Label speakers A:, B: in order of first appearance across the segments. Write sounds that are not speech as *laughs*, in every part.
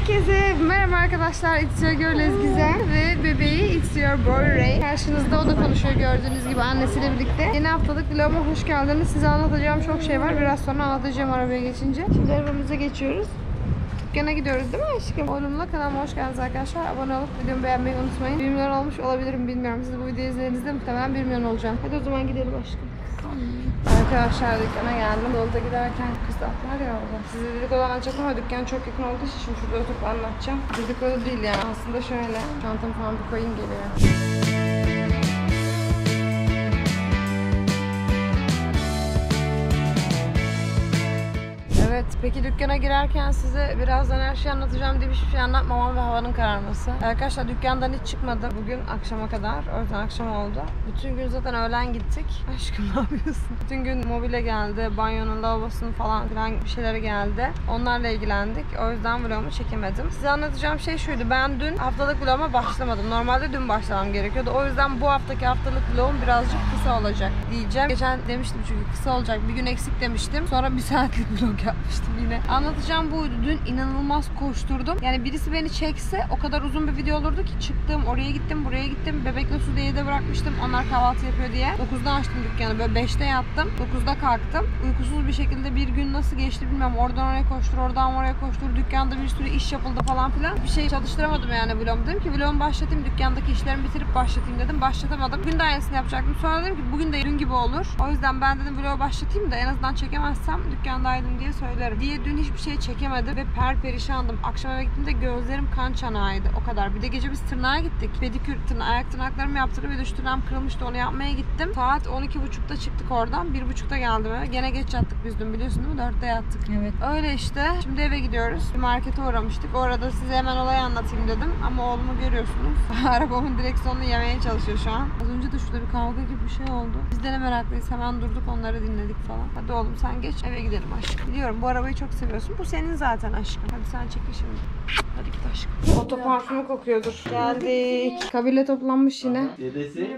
A: Herkese merhaba arkadaşlar. İtiyor Görlez Güzel ve bebeği Boy Ray Karşınızda o da konuşuyor gördüğünüz gibi annesiyle birlikte. Yeni haftalık vloguma hoş geldiniz. Size anlatacağım çok şey var. Biraz sonra anlatacağım arabaya geçince. Şimdi arabamıza geçiyoruz. Dükkana gidiyoruz değil mi aşkım? Oğlumla kanalıma hoş geldiniz arkadaşlar. Abone olup videomu beğenmeyi unutmayın. 1 milyon olmuş olabilirim bilmiyorum. Siz bu videoyu izlediğinizde muhtemelen 1 milyon olacağım. Hadi o zaman gidelim aşkım. Arkadaşlar dükkana geldim. Yolda giderken esnaflar ya orada. Size dedikodu anlatacak ama dükkan çok yakın olduğu için şimdi şurada oturup anlatacağım. Dedikodu değil yani. Aslında şöyle çantamı falan bir koyayım geliyor. Evet peki dükkana girerken size birazdan her şeyi anlatacağım diye bir şey anlatmamam ve havanın kararması. Arkadaşlar dükkandan hiç çıkmadı bugün akşama kadar. Öğleden akşam oldu. Bütün gün zaten öğlen gittik. *laughs* Aşkım ne yapıyorsun? Bütün gün mobile geldi. Banyonun lavabosunun falan filan bir şeylere geldi. Onlarla ilgilendik. O yüzden vlogumu çekemedim. Size anlatacağım şey şuydu. Ben dün haftalık vloguma başlamadım. Normalde dün başlamam gerekiyordu. O yüzden bu haftaki haftalık vlogum birazcık kısa olacak diyeceğim. Geçen demiştim çünkü kısa olacak. Bir gün eksik demiştim. Sonra bir saatlik *laughs* vlog yaptım yapmıştım yine. Anlatacağım buydu. Dün inanılmaz koşturdum. Yani birisi beni çekse o kadar uzun bir video olurdu ki çıktım, oraya gittim, buraya gittim. Bebekle Sude'yi de bırakmıştım. Onlar kahvaltı yapıyor diye. 9'da açtım dükkanı. Böyle 5'te yattım. 9'da kalktım. Uykusuz bir şekilde bir gün nasıl geçti bilmiyorum. Oradan oraya koştur, oradan oraya koştur. Dükkanda bir sürü iş yapıldı falan filan. Bir şey çalıştıramadım yani vlogum. Dedim ki vlogumu başlatayım. Dükkandaki işlerimi bitirip başlatayım dedim. Başlatamadım. Bugün de aynısını yapacaktım. Sonra dedim ki bugün de dün gibi olur. O yüzden ben dedim vlogu başlatayım da en azından çekemezsem dükkandaydım diye söyledim çekebilirim diye dün hiçbir şey çekemedim ve per perişandım. Akşam eve gittiğimde gözlerim kan çanağıydı o kadar. Bir de gece biz tırnağa gittik. Pedikür tırnağı, ayak tırnaklarımı yaptırdım ve dış tırnağım kırılmıştı onu yapmaya gittim. Saat 12.30'da çıktık oradan. 1.30'da geldim eve. Gene geç yattık biz dün biliyorsun değil mi? 4'te yattık. Evet. Öyle işte. Şimdi eve gidiyoruz. Bir markete uğramıştık. Orada size hemen olayı anlatayım dedim. Ama oğlumu görüyorsunuz. *laughs* Arabamın direksiyonunu yemeye çalışıyor şu an. Az önce de şurada bir kavga gibi bir şey oldu. Biz de ne meraklıyız. Hemen durduk onları dinledik falan. Hadi oğlum sen geç eve gidelim aşkım. Biliyorum bu arabayı çok seviyorsun. Bu senin zaten aşkın. Hadi sen çekil şimdi. Hadi git aşkım. Otoparfümü kokuyordur. Geldik. Kabile toplanmış yine. Dedesi.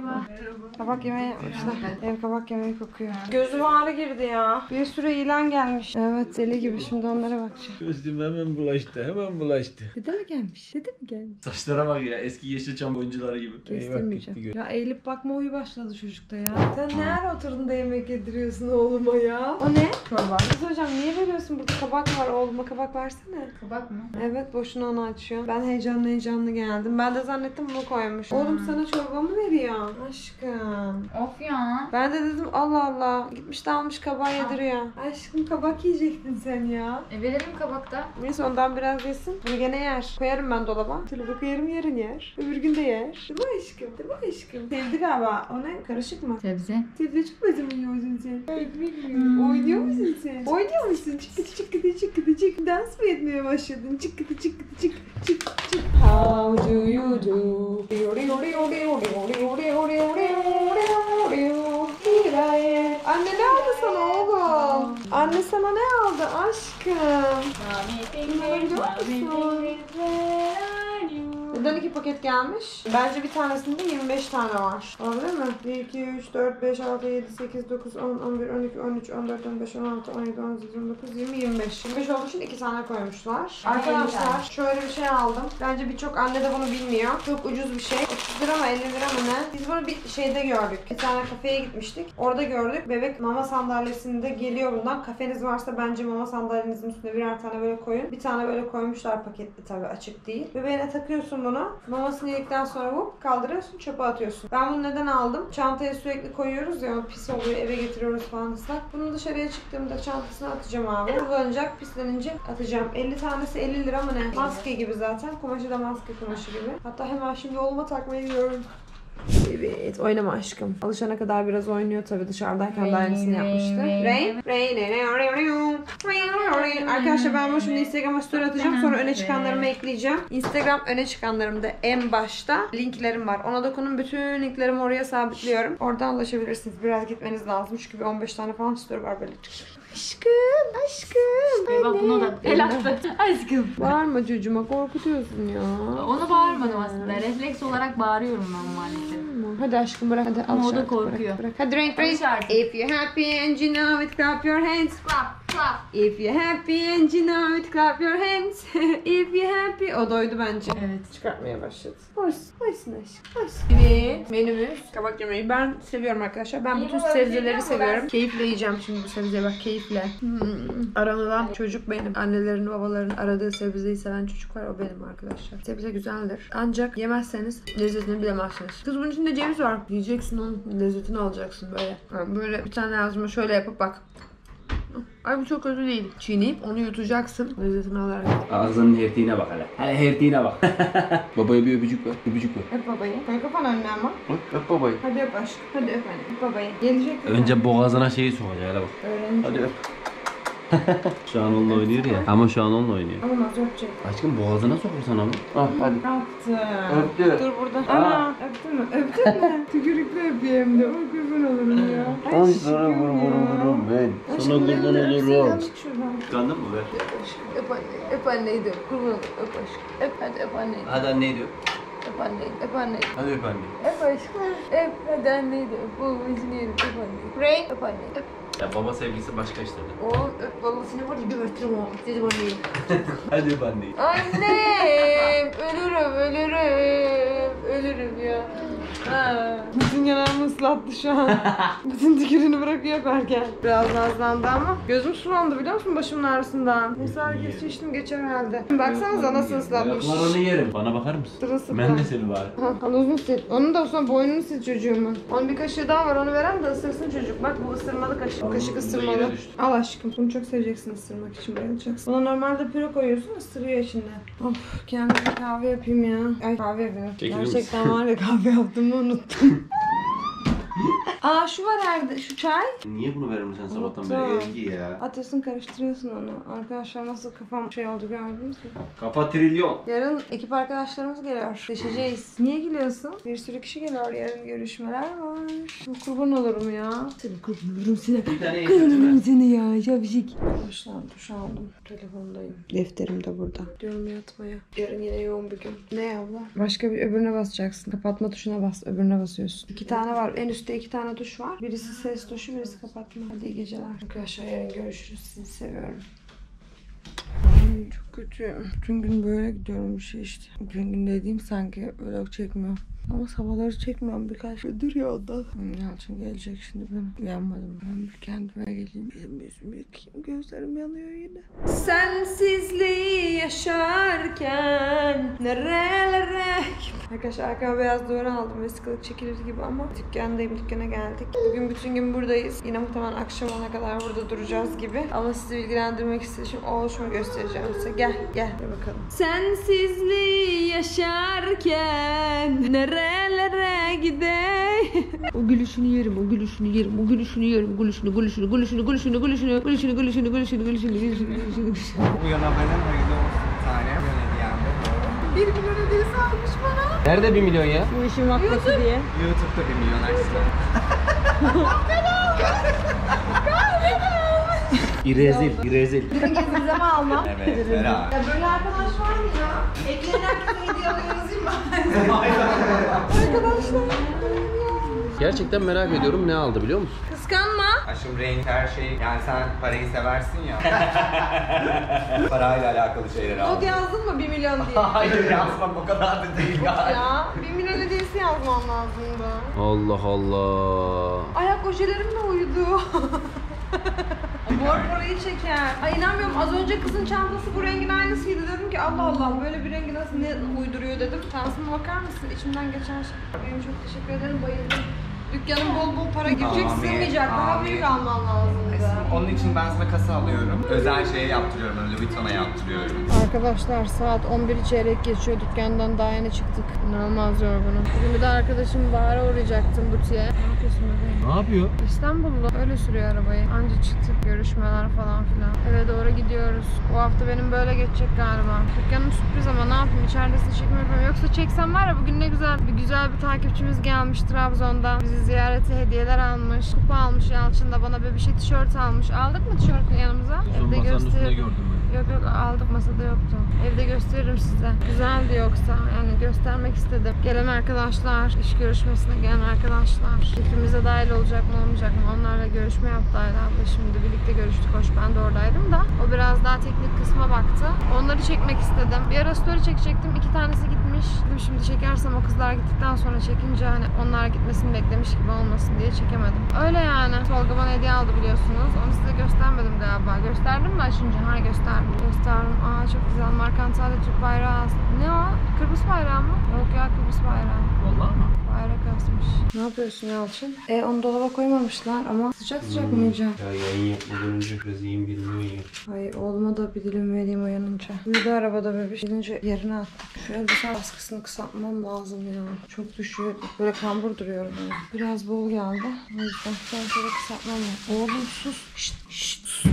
A: Kabak yemeği yapmışlar. Ev kabak yemeği kokuyor. Gözüm ağrı girdi ya. Bir sürü ilan gelmiş. Evet deli gibi şimdi onlara bakacağım.
B: Gözüm hemen bulaştı. Hemen bulaştı.
A: Dede mi gelmiş? Dede mi gelmiş?
B: Saçlara bak ya. Eski Yeşilçam oyuncuları gibi. Kestirmeyeceğim. Ya
A: eğilip bakma uyu başladı çocukta ya. Sen ne ara oturdun da yemek yediriyorsun oğluma ya? O ne? Kabak. Kız hocam niye veriyorsun burada kabak var oğluma kabak versene. Kabak mı? Evet boşuna onu açıyor. Ben heyecanlı heyecanlı geldim. Ben de zannettim bunu koymuş. Oğlum sana çorbamı veriyor. Aşkım. Of ya ben de dedim Allah Allah. Gitmiş de almış kabak yediriyor. Aşkım kabak yiyecektin sen ya. E verelim da. Neyse ondan biraz yesin. Bunu gene yer. Koyarım ben dolaba. Tırıbı koyarım yarın yer. Öbür gün de yer. Değil mi aşkım? Değil mi aşkım? Sevdi galiba. O ne? Karışık mı? Sebze. Sebze çıkmadı mı yiyorsun sen? Ay bilmiyorum. Oynuyor musun sen? Oynuyor musun? Çık gidi çık gidi çık gidi çık. Dans mı etmeye başladın? Çık gidi çık gidi çık çık çık. How do you do? Yori yori yori yori yori yori yori yori Hikaye. Anne ne aldı sana oğlum? Anne sana ne aldı aşkım? Bunlara gidiyor musun? Buradan iki paket gelmiş. Bence bir tanesinde 25 tane var. Olabilir mi? 1, 2, 3, 4, 5, 6, 7, 8, 9, 10, 11, 12, 13, 14, 15, 16, 17, 18, 19, 20, 25. 25 olduğu için iki tane koymuşlar. Arkadaşlar şöyle bir şey aldım. Bence birçok anne de bunu bilmiyor. Çok ucuz bir şey. 30 lira mı 50 lira mı ne? Biz bunu bir şeyde gördük. Bir tane kafeye gitmiştik. Orada gördük. Bebek mama sandalyesinde geliyor bundan. Kafeniz varsa bence mama sandalyenizin üstüne birer tane böyle koyun. Bir tane böyle koymuşlar paketli tabii açık değil. Bebeğine takıyorsun bunu bunu. Mamasını yedikten sonra bu kaldırıyorsun çöpe atıyorsun. Ben bunu neden aldım? Çantaya sürekli koyuyoruz ya pis oluyor eve getiriyoruz falan ıslak. Bunu dışarıya çıktığımda çantasına atacağım abi. Kullanacak pislenince atacağım. 50 tanesi 50 lira mı ne? Maske gibi zaten. Kumaşı da maske kumaşı gibi. Hatta hemen şimdi olma takmayı diyorum. Evet oynama aşkım. Alışana kadar biraz oynuyor tabii dışarıdayken de aynısını yapmıştı. Rain. Rain. Rain. rain. rain. Arkadaşlar ben bunu şimdi Instagram'a story atacağım. Sonra öne çıkanlarımı ekleyeceğim. Instagram öne çıkanlarımda en başta linklerim var. Ona dokunun bütün linklerimi oraya sabitliyorum. Oradan ulaşabilirsiniz. Biraz gitmeniz lazım. Çünkü bir 15 tane falan story var böyle çıkıyor. Aşkım, aşkım. Anne. Bak buna da el attı. *laughs* aşkım. Bağırma çocuğuma korkutuyorsun ya. Onu bağırmadım aslında. Refleks olarak bağırıyorum ben maalesef. Hadi aşkım bırak. Hadi al Ama o da korkuyor. Bırak, bırak. Hadi renk renk. If you're happy and you know it, clap your hands. Clap. Clap. If you're happy and you know it, clap your hands. *laughs* If you're happy. O doydu bence. Evet. Çıkartmaya başladı. Boysun. Boysun aşkım. Boysun. Şimdi Menümüz kabak yemeği. Ben seviyorum arkadaşlar. Ben bütün sebzeleri seviyorum. Keyifle yiyeceğim şimdi bu sebzeyi bak. Keyifle. Hmm. Aranılan çocuk benim. Annelerin babaların aradığı sebzeyi seven çocuk var. O benim arkadaşlar. Sebze güzeldir. Ancak yemezseniz lezzetini bilemezsiniz. Kız bunun içinde ceviz var. Yiyeceksin onun lezzetini alacaksın böyle. Yani böyle bir tane ağzıma şöyle yapıp bak. Ay bu çok kötü değil. Çiğneyip onu yutacaksın. Lezzetini alarak.
B: Ağzının hertiğine bak hele. Hele hertiğine bak. *laughs* babaya bir öpücük ver. Öpücük ver.
A: Öp babayı. Koy kafanı önüne ama.
B: Öp, öp babayı.
A: Hadi öp aşkım. Hadi öp anne. Öp babayı. Gelecek Önce
B: boğazına şeyi sokacak hele bak.
A: Öğrenecek. Hadi öp.
B: *laughs* şu an onunla oynuyor ya. Ama şu an onunla oynuyor.
A: Olmaz öpecek.
B: Aşkım boğazına sokursan ama. Ah hadi.
A: Öptü. Öptü. Dur burada. Aa, Aa öptü mü? Öptün mü? *laughs* Tükürükle öpeyim de. Oy kurban olurum ya. Ay sana kurban olurum
B: ben. Sana kurban olurum. Kandın mı ver?
A: Öp anne. Öp anneyi de öp. Kurban olurum. Öp aşkım. Öp hadi öp anneyi. Hadi anneyi de öp. Öp anneyi, öp anneyi. Hadi öp anneyi. Öp aşkım. Öp hadi anneyi de öp. Babacını yerim öp anneyi. Ray öp anneyi. Öp.
B: Ya baba sevgisi başka işte.
A: Oğlum öp babasını var ya bir öptürüm Dedim *laughs* anneyi.
B: Hadi ben de.
A: Annem ölürüm ölürüm ölürüm ya. Bütün yanağımı ıslattı şu an. *laughs* Bütün tükürünü bırakıyor korken. Biraz nazlandı ama. Gözüm sulandı biliyor musun başımın ağrısından. Neyse herkes şiştim geçer herhalde. Baksanıza nasıl ıslatmış. Ayaklarını yerim.
B: Bana bakar mısın? Sırılsıklam. Ben de seni bari.
A: Ha, uzun sil. Onun da sonra boynunu sil çocuğumun. Onun bir kaşığı daha var onu veren de ısırsın çocuk. Bak bu ısırmalı kaşık. Kaşık ısırmalı. Al aşkım. Bunu çok seveceksin ısırmak için bayılacaksın. Buna normalde püre koyuyorsun ısırıyor içinde. Of kendime kahve yapayım ya. Ay kahve yapıyorum. Gerçekten var ya kahve yaptım. mano. no... *laughs* *laughs* Aa şu var herhalde. Şu çay.
B: Niye bunu veriyorsun sen sabahtan beri? Unuttum. ya.
A: Atıyorsun karıştırıyorsun onu. Arkadaşlar nasıl kafam şey oldu gördünüz mü?
B: Kafa trilyon.
A: Yarın ekip arkadaşlarımız geliyor. Değişeceğiz. Niye gülüyorsun? Bir sürü kişi geliyor yarın görüşmeler var. Kurban olurum ya. Seni kurban olurum seni. Bir tane Kırılırım seni ya yapışık. Şey- Arkadaşlar duş aldım. Telefondayım. Defterim de burada. Diyorum yatmaya. Yarın yine yoğun bir gün. Ne abla? Başka bir öbürüne basacaksın. Kapatma tuşuna bas. Öbürüne basıyorsun. İki tane var. En üst Girişte iki tane duş var. Birisi ses duşu, birisi kapatma. Hadi iyi geceler. Arkadaşlar yarın görüşürüz. Sizi seviyorum. çok kötü. Bütün gün böyle gidiyorum bir şey işte. Bütün gün dediğim sanki vlog çekmiyor. Ama sabahları çekmiyorum birkaç gündür ya ondan. Yalçın gelecek şimdi ben uyanmadım. Ben bir kendime geleyim. Elimi yüzümü yıkayayım. Gözlerim yanıyor yine. Sensizliği yaşarken nerelere Arkadaşlar arka beyaz duvarı aldım ve sıkılık çekilir gibi ama dükkandayım dükkana geldik. Bugün bütün gün buradayız. Yine muhtemelen akşam ona kadar burada duracağız gibi. Ama sizi bilgilendirmek istedim. Şey, o oluşumu göstereceğim size. Gel gel bakalım. Sensizliği yaşarken nerelere nerelere gidey. o gülüşünü yerim, o gülüşünü yerim, o gülüşünü yerim, gülüşünü, gülüşünü, gülüşünü, gülüşünü, gülüşünü, gülüşünü, gülüşünü, gülüşünü, gülüşünü, gülüşünü, gülüşünü, gülüşünü.
B: Bu yana benim hayırlı olsun tane belediyemde.
A: Bir milyon hediyesi almış bana.
B: Nerede bir milyon ya?
A: Bu işin vakfası diye.
B: YouTube'da bir milyon açsın. Kahve! Kahve! İrezil, irezil.
A: Bizim gezimize mi alma? Evet, fena. Ya böyle arkadaş var mı ya? Ekleyen herkese şey hediye alıyor yazayım ben. Arkadaşlar.
B: Gerçekten merak ediyorum ne aldı biliyor musun?
A: Kıskanma. Aşım, renk her şey. Yani sen
B: parayı seversin ya. *laughs* Parayla alakalı şeyler aldım. Not
A: yazdın mı 1 milyon diye? *laughs* Hayır
B: yazmam o kadar da değil ya. ya
A: 1 milyon ödeyesi yazmam lazımdı.
B: Allah Allah.
A: Ayak de uyudu. *laughs* Bor borayı çeker. Ay inanmıyorum az önce kızın çantası bu rengin aynısıydı. Dedim ki Allah Allah böyle bir rengi nasıl ne uyduruyor dedim. Tansıma bakar mısın? İçimden geçen şey. Benim çok teşekkür ederim. Bayıldım. Dükkanın bol bol para girecek, Amin, sığmayacak. Daha büyük alman lazımdı. Onun
B: için ben sana kasa alıyorum. Özel şeye yaptırıyorum, Louis Vuitton'a yaptırıyorum.
A: Arkadaşlar saat 11 çeyrek geçiyor. Dükkandan daha yeni çıktık. İnanılmaz yorgunum. Bugün bir de arkadaşım Bahar'a uğrayacaktım butiğe. Ne yapıyorsun bebeğim? Ne yapıyor? İstanbul'da öyle sürüyor arabayı. Anca çıktık görüşmeler falan filan. Eve doğru gidiyoruz. Bu hafta benim böyle geçecek galiba. Dükkanım sürpriz ama ne yapayım içerisinde çekim yapıyorum. Yoksa çeksem var ya bugün ne güzel bir güzel bir takipçimiz gelmiş Trabzon'dan. Bizi ziyareti hediyeler almış. Kupa almış Yalçın da bana böyle bir şey tişört almış. Aldık mı tişörtünü yanımıza? Uzun Evde masanın gördüm ben. Yok yok aldık masada yoktu. Evde gösteririm size. Güzeldi yoksa yani göstermek istedim. Gelen arkadaşlar, iş görüşmesine gelen arkadaşlar. İkimize dahil olacak mı olmayacak mı? Onlarla görüşme yaptı Ayla abla şimdi. Birlikte görüştük. Hoş ben de oradaydım da. O biraz daha teknik kısma baktı. Onları çekmek istedim. Bir ara story çekecektim. İki tanesi gitmiş çekersem o kızlar gittikten sonra çekince hani onlar gitmesini beklemiş gibi olmasın diye çekemedim. Öyle yani. Tolga bana hediye aldı biliyorsunuz. Onu size göstermedim galiba. Gösterdim mi açınca? Ha gösterdim. Gösterdim. Aa çok güzel. Markantada Türk bayrağı. Ne o? Kıbrıs bayrağı mı? Yok ya Kıbrıs bayrağı. Vallahi mı? ara kasmış. Ne yapıyorsun Yalçın? E onu dolaba koymamışlar ama sıcak sıcak hmm. mı yiyeceğim?
B: Ya yayın yapmadan önce biraz yiyeyim dilimi yiyeyim.
A: Ay oğluma da bir dilim vereyim uyanınca. Uyudu arabada bebiş. Gelince yerine attım. Şu elbise baskısını kısaltmam lazım ya. Çok düşüyor. Böyle kambur duruyorum. Yani. Biraz bol geldi. O yüzden ben şöyle kısaltmam lazım. Oğlum sus. Şşt şşt sus.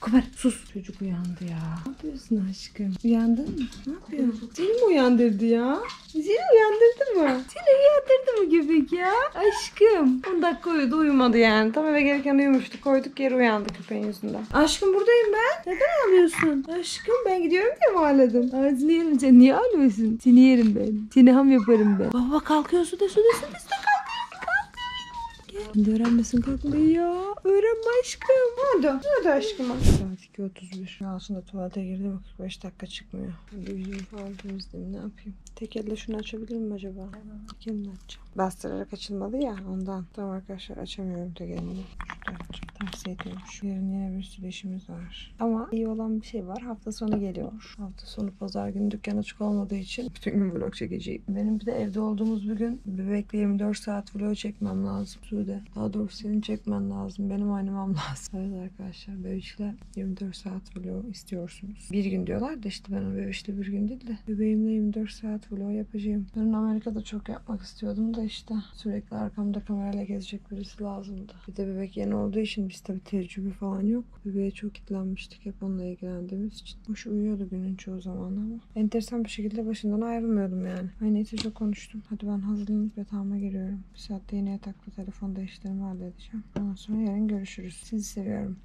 A: Kubar, sus. Çocuk uyandı ya. Ne yapıyorsun aşkım? Uyandın mı? Ne yapıyorsun? Seni mi uyandırdı ya? Seni uyandırdı mı? Seni uyandırdı mı köpek ya? Aşkım. 10 dakika uyudu uyumadı yani. Tam eve gelirken uyumuştu. Koyduk yere uyandı köpeğin yüzünden. Aşkım buradayım ben. Neden ağlıyorsun? Aşkım ben gidiyorum diye mi ağladın? Ağzını yerim sen. Niye ağlıyorsun? Seni yerim ben. Seni ham yaparım ben. Baba kalkıyorsun su da su da su da Şimdi öğrenmesin korkmayı ya. Öğrenme aşkım. Hadi. Hadi aşkım. Saat 2.31. Yasun da tuvalete girdi. Bak 5 dakika çıkmıyor. Hadi yüzümü falan temizleyeyim. Ne yapayım? Tek elle şunu açabilir miyim acaba? Tek elimle açacağım bastırarak açılmalı ya ondan. Tamam arkadaşlar açamıyorum tekelini. Tavsiye ediyorum. Şu yarın yine bir sürü işimiz var. Ama iyi olan bir şey var. Hafta sonu geliyor. Hafta sonu pazar günü dükkan açık olmadığı için bütün gün vlog çekeceğim. Benim bir de evde olduğumuz bir gün bebekle 24 saat vlog çekmem lazım. Sude. Daha doğrusu senin çekmen lazım. Benim oynamam *laughs* lazım. Evet arkadaşlar bebekle 24 saat vlog istiyorsunuz. Bir gün diyorlar da işte ben o bebekle bir gün değil de bebeğimle 24 saat vlog yapacağım. Ben Amerika'da çok yapmak istiyordum da işte sürekli arkamda kamerayla gezecek birisi lazımdı. Bir de bebek yeni olduğu için biz tabii tecrübe falan yok. Bebeğe çok ilgilenmiştik hep onunla ilgilendiğimiz için. Boş uyuyordu günün çoğu zaman ama. Enteresan bir şekilde başından ayrılmıyordum yani. Aynı neyse çok konuştum. Hadi ben hazırlanıp yatağıma giriyorum. Bir saatte yeni yatakta telefon işlerimi halledeceğim. Ondan sonra yarın görüşürüz. Sizi seviyorum.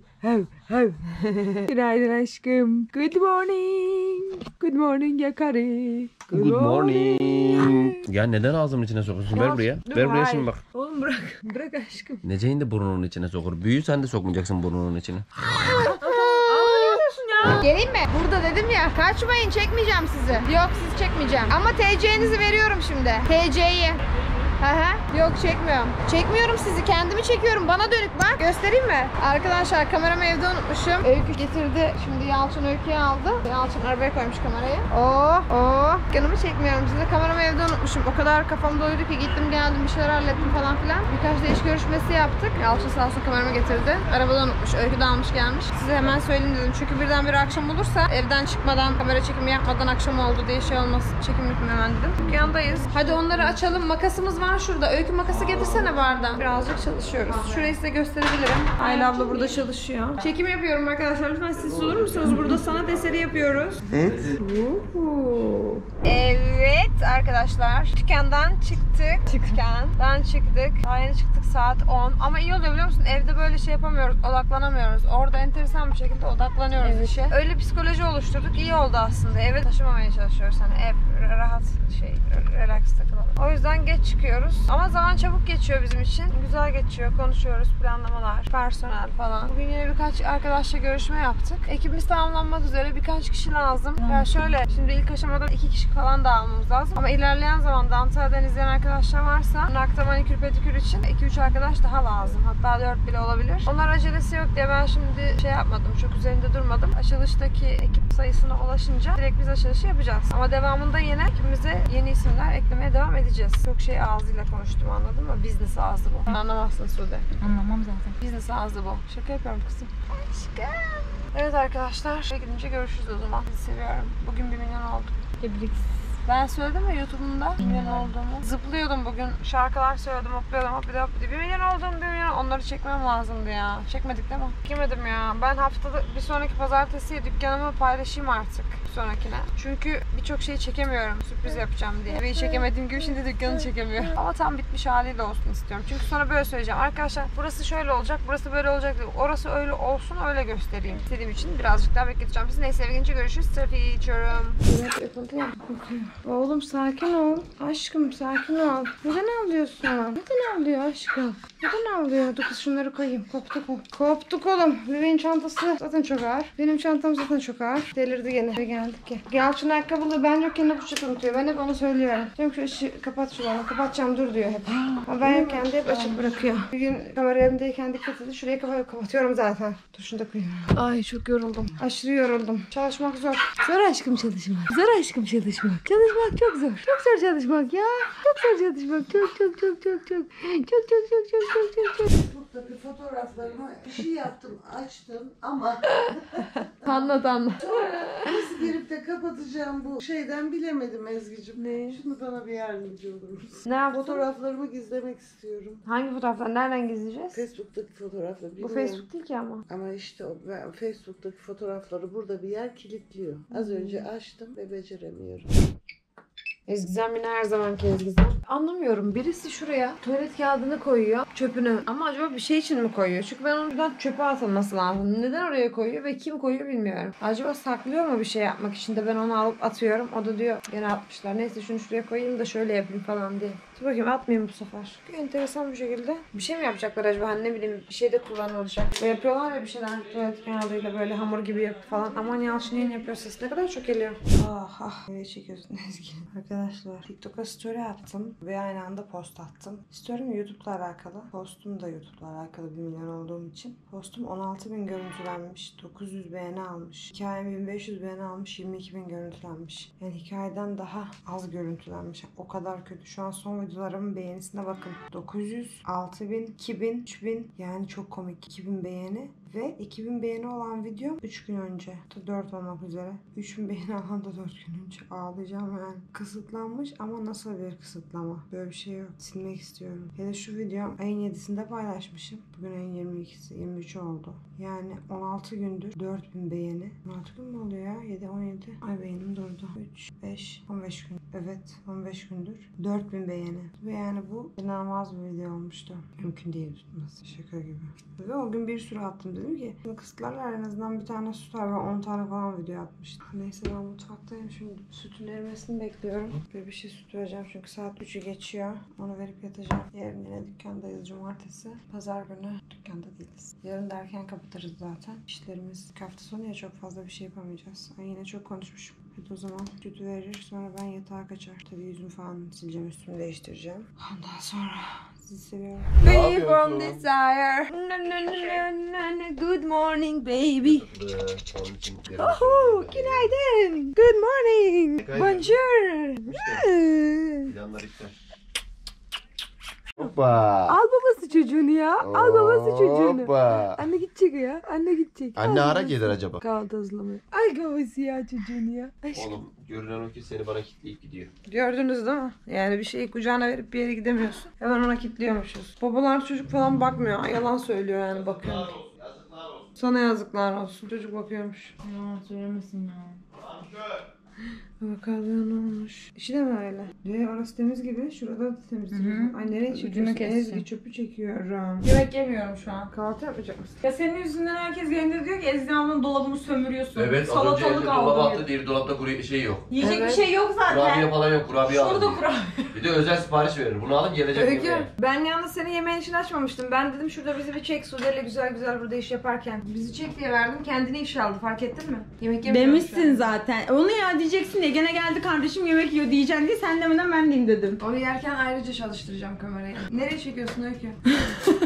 A: *laughs* *laughs* Günaydın aşkım. Good morning. Good morning yakarı. Good, Good
B: morning. ya neden ağzımın içine sokuyorsun? Ver buraya. Ver buraya şimdi bak.
A: Oğlum bırak. *laughs* Bırak aşkım.
B: Neceğin de burnunun içine sokur. Büyü sen de sokmayacaksın burnunun içine.
A: Geleyim mi? Burada dedim ya kaçmayın çekmeyeceğim sizi. Yok siz çekmeyeceğim. Ama TC'nizi veriyorum şimdi. TC'yi. Hı Yok çekmiyorum. Çekmiyorum sizi. Kendimi çekiyorum. Bana dönük bak. Göstereyim mi? Arkadaşlar kameramı evde unutmuşum. Öykü getirdi. Şimdi Yalçın Öykü'yü aldı. Yalçın arabaya koymuş kamerayı. Oo, oh, oo. Oh. Canımı çekmiyorum. Size kameramı evde unutmuşum. O kadar kafam doydu ki gittim geldim bir şeyler hallettim falan filan. Birkaç değiş görüşmesi yaptık. Yalçın sağ olsun kameramı getirdi. Arabada unutmuş. Öykü de almış gelmiş. Size hemen söyleyeyim dedim. Çünkü birden bir akşam olursa evden çıkmadan kamera çekimi yapmadan akşam oldu diye şey olmaz. Çekim yapayım hemen dedim. Dükkandayız. Hadi onları açalım. Makasımız var var şurada. Öykü makası getirsene barda. Birazcık çalışıyoruz. Şurayı size gösterebilirim. Ayla abla burada çalışıyor. Çekim yapıyorum arkadaşlar. Lütfen siz olur musunuz? Burada sanat eseri yapıyoruz. Evet. Evet arkadaşlar. Dükkandan çıktık. Dükkandan çıktık. Daha yeni çıktık saat 10. Ama iyi oluyor biliyor musun? Evde böyle şey yapamıyoruz. Odaklanamıyoruz. Orada enteresan bir şekilde odaklanıyoruz evet. işe. Öyle psikoloji oluşturduk. İyi oldu aslında. Eve taşımamaya çalışıyoruz. Hani ev rahat şey relax takılalım. O yüzden geç çıkıyoruz. Ama zaman çabuk geçiyor bizim için. Güzel geçiyor. Konuşuyoruz. Planlamalar. Personel falan. Bugün yine birkaç arkadaşla görüşme yaptık. Ekibimiz tamamlanmak üzere birkaç kişi lazım. Ya yani şöyle şimdi ilk aşamada iki kişi falan da almamız lazım. Ama ilerleyen zamanda Antalya'dan izleyen arkadaşlar varsa nakta manikür pedikür için 2-3 arkadaş daha lazım. Hatta 4 bile olabilir. Onlar acelesi yok diye ben şimdi şey yapmadım. Çok üzerinde durmadım. Açılıştaki ekip sayısına ulaşınca direkt biz açılışı yapacağız. Ama devamında yine hepimize yeni isimler eklemeye devam edeceğiz. Çok şey ağzıyla konuştum anladın mı? Business ağzı bu. Anlamazsın Sude. Anlamam zaten. Business ağzı bu. Şaka yapıyorum kızım. Aşkım. Evet arkadaşlar. Gidince görüşürüz o zaman. Sizi seviyorum. Bugün bir milyon olduk. Tebrik. Ben söyledim ya YouTube'umda milyon olduğumu. Zıplıyordum bugün. Şarkılar söyledim, hopluyordum, hopluyordum, hopluyordum. Bir milyon oldum, bir milyon. Onları çekmem lazımdı ya. Çekmedik değil mi? Çekemedim ya. Ben haftada bir sonraki pazartesiye dükkanımı paylaşayım artık. Bir sonrakine. Çünkü birçok şeyi çekemiyorum. Sürpriz yapacağım diye. Evi çekemediğim gibi şimdi dükkanı çekemiyorum. Ama tam bitmiş haliyle olsun istiyorum. Çünkü sonra böyle söyleyeceğim. Arkadaşlar burası şöyle olacak, burası böyle olacak. Orası öyle olsun, öyle göstereyim. İstediğim için birazcık daha bekleteceğim. Siz neyse eve görüşürüz. Trafiği içiyorum. Oğlum sakin ol. Aşkım sakin ol. Neden ağlıyorsun? Neden ağlıyor aşkım? Neden ağlıyor? Dur kız şunları koyayım. Koptuk o. Koptuk oğlum. Bebeğin çantası zaten çok ağır. Benim çantam zaten çok ağır. Delirdi gene. Ve geldik ki. Gel Yalçın ayakkabılı ben yokken hep uçuk unutuyor. Ben hep onu söylüyorum. Diyorum ki ışığı kapat şu Kapatacağım dur diyor hep. *gasps* Ama ben yokken de hep açık bırakıyor. Bir gün kamera elimdeyken dikkat edin. Şuraya kafayı kapatıyorum zaten. Dur şunu da koyayım. Ay çok yoruldum. Aşırı yoruldum. Çalışmak zor. Zor aşkım çalışmak. Zor aşkım çalışmak. Çalış çalışmak çok zor. Çok zor çalışmak ya. Çok zor çalışmak. Çok çok çok çok çok. Çok çok çok çok çok çok çok. Buradaki fotoğraflarımı bir şey yaptım açtım ama. *laughs* anlat anlat. Sonra nasıl girip de kapatacağım bu şeyden bilemedim Ezgi'cim. Ne? Şunu bana bir yardımcı olur musun? Ne yaptın? Fotoğraflarımı gizlemek istiyorum. Hangi fotoğraflar? Nereden gizleyeceğiz? Facebook'taki fotoğrafları. Bilmiyorum. Bu Facebook değil ki ama. Ama işte ben Facebook'taki fotoğrafları burada bir yer kilitliyor. Az önce açtım ve beceremiyorum. Ezgizem yine her zamanki Ezgizem. Anlamıyorum. Birisi şuraya tuvalet kağıdını koyuyor. Çöpünü. Ama acaba bir şey için mi koyuyor? Çünkü ben onu buradan çöpe atılması lazım. Neden oraya koyuyor ve kim koyuyor bilmiyorum. Acaba saklıyor mu bir şey yapmak için de ben onu alıp atıyorum. O da diyor gene atmışlar. Neyse şunu şuraya koyayım da şöyle yapayım falan diye. Dur bakayım atmayayım bu sefer. Bir enteresan bir şekilde. Bir şey mi yapacaklar acaba? Hani ne bileyim bir şey de kullanılacak. Ve yapıyorlar ya bir şeyler tuvalet kağıdıyla böyle hamur gibi yapıp falan. Aman Yalçın yayın yapıyor ses ne kadar çok geliyor. Ah ah. Böyle çekiyorsun Ezgi. Arkadaşlar TikTok'a story attım ve aynı anda post attım. Story'm YouTube'la alakalı. Postum da YouTube'la alakalı bir milyon olduğum için. Postum 16 bin görüntülenmiş. 900 beğeni almış. Hikayem 1500 beğeni almış. 22 bin görüntülenmiş. Yani hikayeden daha az görüntülenmiş. O kadar kötü. Şu an son video videolarımın beğenisine bakın. 900, 6000, 2000, 3000 yani çok komik. 2000 beğeni. Ve 2000 beğeni olan videom 3 gün önce. 4 olmak üzere. 3000 beğeni alan da 4 gün önce. Ağlayacağım yani. Kısıtlanmış ama nasıl bir kısıtlama? Böyle bir şey yok. Silmek istiyorum. Hele şu videom ayın 7'sinde paylaşmışım. Bugün ayın 22'si. 23 oldu. Yani 16 gündür 4000 beğeni. 16 gün mü oluyor ya? 7, 17. Ay beynim durdu. 3, 5, 15 gün. Evet 15 gündür. 4000 beğeni. Ve yani bu inanılmaz bir video olmuştu. Mümkün değil tutması. Şaka gibi. Ve o gün bir sürü attım dedim ki kısıtlarla en azından bir tane tutar ve 10 tane falan video atmıştı. Neyse ben mutfaktayım şimdi sütün erimesini bekliyorum. Böyle bir şey süt vereceğim çünkü saat 3'ü geçiyor. Onu verip yatacağım. Yarın yine dükkandayız cumartesi. Pazar günü dükkanda değiliz. Yarın da erken kapatırız zaten. İşlerimiz hafta sonu ya çok fazla bir şey yapamayacağız. Ay yine çok konuşmuşum. Hadi o zaman sütü verir sonra ben yatağa kaçar. Tabii yüzümü falan sileceğim üstümü değiştireceğim. Ondan sonra Desire. Free from desire. No, no, no, no, no. Good morning, baby. Oh, good night, then. Good morning. Bonjour.
B: Hoppa. Mm. Al
A: çocuğunu ya. Al babası çocuğunu. Hoppa. Anne gidecek ya. Anne gidecek. Anne Al ara babası. gelir acaba. Kahvaltı hazırlamaya. al babası ya çocuğunu ya. Aşkım. Oğlum
B: görünen o ki seni bana kitleyip gidiyor.
A: Gördünüz değil mi? Yani bir şeyi kucağına verip bir yere gidemiyorsun. Hemen ona kilitliyormuşuz Babalar çocuk falan bakmıyor. Yalan söylüyor yani bakıyor. Yazıklar olsun. Sana yazıklar olsun. Çocuk bakıyormuş. Yalan söylemesin ya. Amca. Bakalım ne olmuş. İşi de mi öyle? Ve orası temiz gibi. Şurada da temiz. Hı hı. Ay nereye çekiyorsun? keseceğim. Ezgi çöpü çekiyorum. Yemek yemiyorum şu an. Kahvaltı yapacak mısın? Ya senin yüzünden herkes geldiğinde diyor ki Ezgi ablanın dolabını sömürüyorsun. Evet az önce evde dolap attı
B: diğer dolapta kuru şey yok. Yiyecek Evet. bir
A: şey yok zaten. Kurabiye zaten. falan yok kurabiye Şurada diye. kurabiye.
B: Bir de özel sipariş verir. Bunu alıp gelecek Öykü, yemeğe.
A: ben yalnız senin yemeğin için açmamıştım. Ben dedim şurada bizi bir çek Sude'yle güzel güzel burada iş yaparken. Bizi çek diye verdim kendini işe aldı fark ettin mi? Yemek yemiyorum Demişsin zaten. Onu ya diyeceksin de gene geldi kardeşim yemek yiyor diyeceksin diye sen demeden ben diyeyim dedim. Onu yerken ayrıca çalıştıracağım kamerayı. Nereye çekiyorsun Öykü?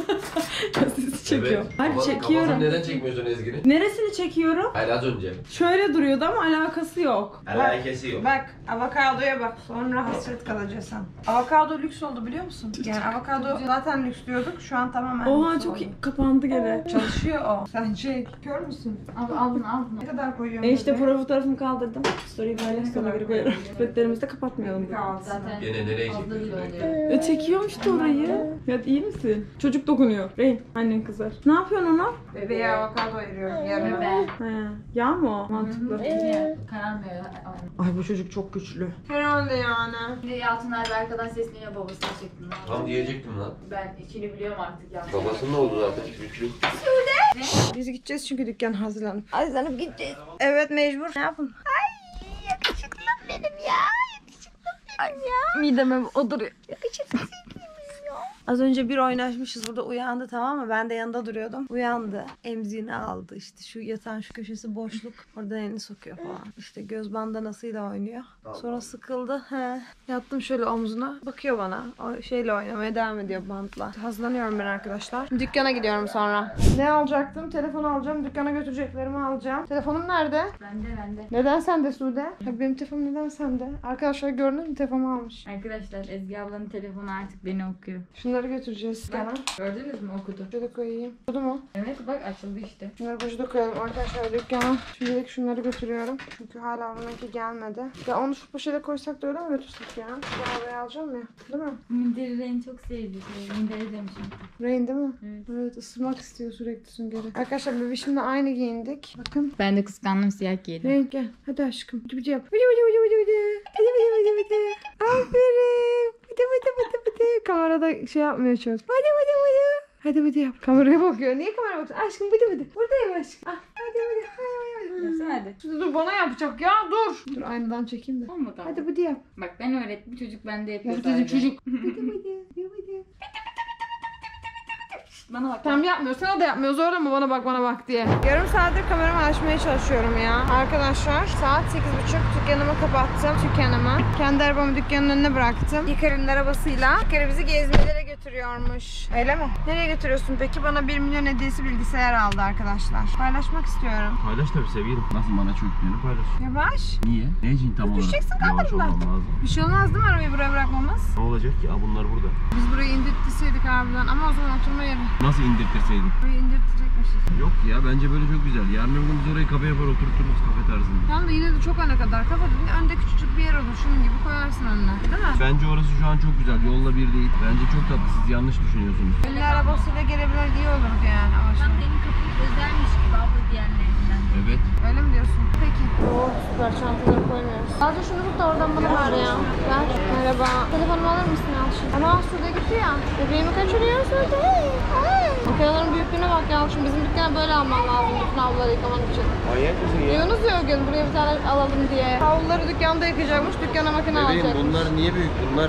B: *laughs* Sizi çekiyor. Evet. Hayır çekiyorum. Kafasını neden çekmiyorsun Ezgi'nin?
A: Neresini çekiyorum? Hayır az önce. Şöyle duruyordu ama alakası yok. Alakası yok. Bak avokadoya bak sonra hasret kalacağız Avokado lüks oldu biliyor musun? Yani avokado zaten lüks diyorduk, şu an tamamen Oha lüks çok oldu. iyi- kapandı gene. Çalışıyor o. Sen şey kör müsün? Al, al al Ne kadar koyuyorum? E işte buraya? pro fotoğrafımı kaldırdım. Story böyle sonradır böyle röfletlerimizi de kapatmayalım. Zaten Gene nereye abla gibi e, çekiyormuş da orayı. Ya iyi misin? Çocuk dokunuyor. Rehin. Annen kızar. Ne yapıyorsun ona? Bebeğe avokado ayırıyorum yarına. Bebe. Yağ mı Mantıklı. Niye? Kararmıyor. Ay bu çocuk çok güçlü. Herhalde yani. Şimdi Yalçın abi arkadan sesleniyor babasına şeklinde. Tam
B: diyecektim lan.
A: Ben içini biliyorum artık ya. Babasının ne oldu
B: zaten güçlü.
A: Biz gideceğiz çünkü dükkan hazırlanıp. Hazırlanıp gideceğiz. Evet mecbur. Ne yapın? Ay Yakışıklım benim ya. Yakışıklım benim ya. Mideme oduruyor. Yakışıklısın. Az önce bir oynaşmışız burada uyandı tamam mı? Ben de yanında duruyordum. Uyandı. Emziğini aldı işte şu yatağın şu köşesi boşluk. Oradan elini sokuyor falan. İşte göz bandanasıyla oynuyor. Sonra sıkıldı. He. Yattım şöyle omzuna. Bakıyor bana. O şeyle oynamaya devam ediyor bantla. Hazırlanıyorum ben arkadaşlar. Dükkana gidiyorum sonra. Ne alacaktım? Telefon alacağım. Dükkana götüreceklerimi alacağım. Telefonum nerede? Bende bende. Neden sende Sude? Ya benim telefonum neden sende? Arkadaşlar gördünüz mü telefonu almış. Arkadaşlar Ezgi ablanın telefonu artık beni okuyor. Şunu Bunları götüreceğiz Bak, Gördünüz mü okudu? Şurada koyayım. Okudu mu? Evet bak açıldı işte. Bunları burada koyalım arkadaşlar dükkana. Şimdilik şunları götürüyorum. Çünkü hala bununki gelmedi. Ya onu şu poşete koysak da öyle mi götürsek ya? Bu havaya alacağım ya. Değil mi? Minderi Rain çok sevdi. Minderi demişim. Rain değil mi? Evet. Evet ısırmak istiyor sürekli süngeri. Arkadaşlar bebişimle aynı giyindik. Bakın. Ben de kıskandım siyah giydim. Rain gel. Hadi aşkım. Bıcı bıcı yap. Bıcı bıcı bıcı bıcı. Bıcı bıcı bıcı bıcı. Aferin. Bıdı bıdı bıdı bıdı. Kamerada şey yapmıyor çok. Bıdı bıdı bıdı. Hadi bıdı yap. Kameraya bakıyor. Niye kameraya bakıyorsun? Aşkım bıdı bıdı. Buradayım aşkım. Ah, hadi bıdı. Hadi bıdı. Nasıl hadi? Şimdi dur bana yapacak ya. Dur. Dur aynadan çekeyim de. Olmadı abi. Hadi bıdı yap. Bak ben öğrettim. Çocuk bende yapıyor. Yaratıcı sadece. çocuk. *laughs* Bıdı bıdı. Bıdı bıdı. Bana bak. Tam yapmıyor. Sana da yapmıyor. Zorla mı bana bak bana bak diye. Yarım saattir kameramı açmaya çalışıyorum ya. Arkadaşlar saat 8.30 dükkanımı kapattım. Dükkanımı. Kendi arabamı dükkanın önüne bıraktım. Yıkarın arabasıyla. İlker bizi gezmelere götürüyormuş. Öyle mi? Nereye götürüyorsun peki? Bana 1 milyon hediyesi bilgisayar aldı arkadaşlar. Paylaşmak istiyorum.
B: Paylaş tabii sevgilim. Nasıl bana çok yüklerini paylaş. Yavaş. Niye? Ne için tam olarak? Düşeceksin
A: Yavaş olmam Bir şey olmaz değil mi arabayı buraya bırakmamız?
B: Ne olacak ki? Aa bunlar burada.
A: Biz burayı indirtseydik harbiden ama o zaman oturma yeri. Nasıl indirtirseydin? Burayı indirtirecekmişiz. Yok
B: ya bence böyle çok güzel. Yarın öbür gün biz orayı kafe yapar oturturuz kafe tarzında.
A: Tamam da yine de çok ana kadar. Kafa önde küçücük bir yer olur. Şunun gibi koyarsın önüne. Değil mi?
B: Bence orası şu an çok güzel. Yolla bir değil. Bence çok tatlı. Siz yanlış
A: düşünüyorsunuz. Ünlü arabasıyla gelebilir diye olurdu yani. Ama şimdi... Tam benim kapıyı özermiş gibi abla diyenler. Evet. Öyle mi diyorsun? Peki. Oo süper çantaları koymuyoruz. Sadece şunu tut da oradan bana ver ya. Ver. Merhaba. Telefonumu alır mısın Yalçın? Ama şurada gitti ya. Bebeğimi kaçırıyor sürekli. Makinelerin büyüklüğüne bak Yalçın. Bizim dükkanı böyle alman lazım bütün havluları yıkaman için.
B: Manyak mısın ya? Yunus
A: diyor gün buraya bir tane alalım diye. Havluları dükkanda yıkayacakmış. Dükkana makine Bebeğim, bunlar
B: niye büyük? Bunlar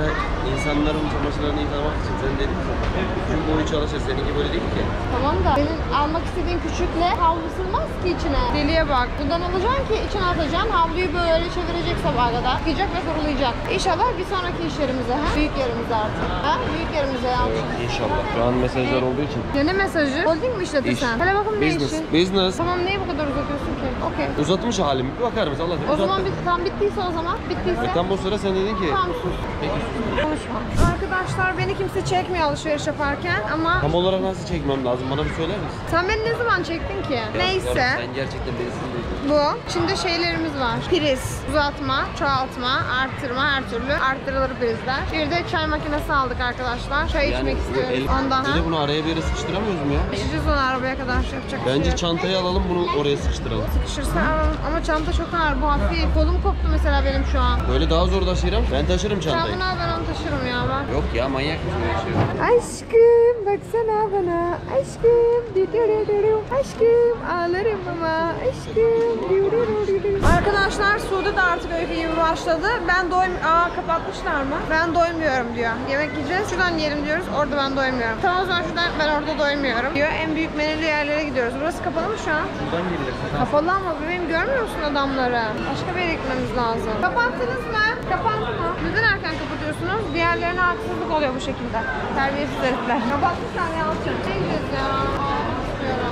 B: insanların çamaşırlarını yıkamak için. Sen dedin ki. Gün boyu çalışır. Seninki böyle değil ki.
A: Tamam da benim almak istediğin küçükle havlu sığmaz ki içine. Deliye bak. buradan alacaksın ki içine atacaksın. Havluyu böyle çevirecek sabaha kadar. Yiyecek ve kurulayacak. İnşallah bir sonraki iş yerimize. Ha? Büyük yerimize artık. Ha? Büyük yerimize yanlış.
B: İnşallah. Şu an mesajlar olduğu için.
A: Ya ne mesajı? Holding mi işletir İş. sen? Hele bakın ne Business. işin? Business. Tamam neye bu kadar uzatıyorsun ki? Okey.
B: Uzatmış halim. Bir bakar mısın? Allah O zaman biz,
A: tam bittiyse o zaman. Bittiyse. E, tam
B: bu sıra sen dedin ki. Tamam sus. Peki
A: sus. Konuşma arkadaşlar beni kimse çekmiyor alışveriş yaparken ama... Tam
B: olarak nasıl çekmem lazım? Bana bir söyler misin?
A: Sen beni ne zaman çektin ki? Ya, Neyse. Sen
B: gerçekten beni
A: Bu. Şimdi şeylerimiz var. Priz, uzatma, çoğaltma, arttırma her türlü. Arttırılır prizler. Bir de çay makinesi aldık arkadaşlar. Çay yani, içmek istiyoruz ondan. Bir de
B: bunu araya bir yere sıkıştıramıyoruz mu ya?
A: Geçeceğiz onu arabaya kadar yapacak Bence şey çantayı alalım
B: bunu oraya sıkıştıralım.
A: Sıkışırsa alalım ama çanta çok ağır. Bu hafif. Kolum koptu mesela benim şu an.
B: Böyle daha zor taşıyırım. Ben taşırım çantayı. Sen bunu
A: al ben onu taşırım ya ben. Yok Yok
B: ya manyak mısın
A: öyle şey yok. Aşkım baksana bana. Aşkım. Dididididim. Aşkım ağlarım ama. Aşkım. Dididididim. Arkadaşlar Sude de artık öykü gibi başladı. Ben doyum. Aa kapatmışlar mı? Ben doymuyorum diyor. Yemek yiyeceğiz. Şuradan yerim diyoruz. Orada ben doymuyorum. Tamam o zaman şuradan ben orada doymuyorum diyor. En büyük menülü yerlere gidiyoruz. Burası kapalı mı şu an? Buradan girebilirsin. Kapalı ama bebeğim görmüyor musun adamları? Başka bir yere gitmemiz lazım. Kapattınız mı? Kapandı mı? Neden erken kapattınız? yapıyorsunuz. Diğerlerine haksızlık oluyor bu şekilde. Terbiyesiz herifler. Ya bak bir saniye alacağım. Ne ya?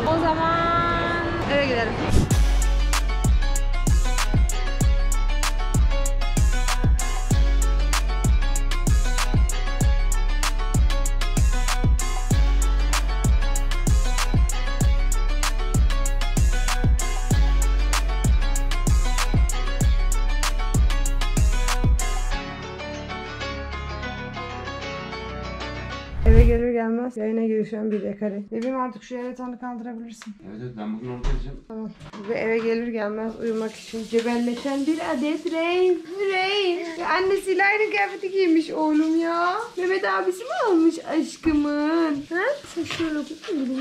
A: O zaman eve gidelim. Eve gelir gelmez yayına girişen bir dekare. Bebeğim artık şu yaratanı kaldırabilirsin. Evet
B: evet ben bugün orada gideceğim.
A: Tamam. Ve eve gelir gelmez uyumak için cebelleşen bir adet Reif. Reif. Ya annesiyle aynı kıyafeti giymiş oğlum ya. Mehmet abisi mi almış aşkımın? Ha? Sen şöyle okudun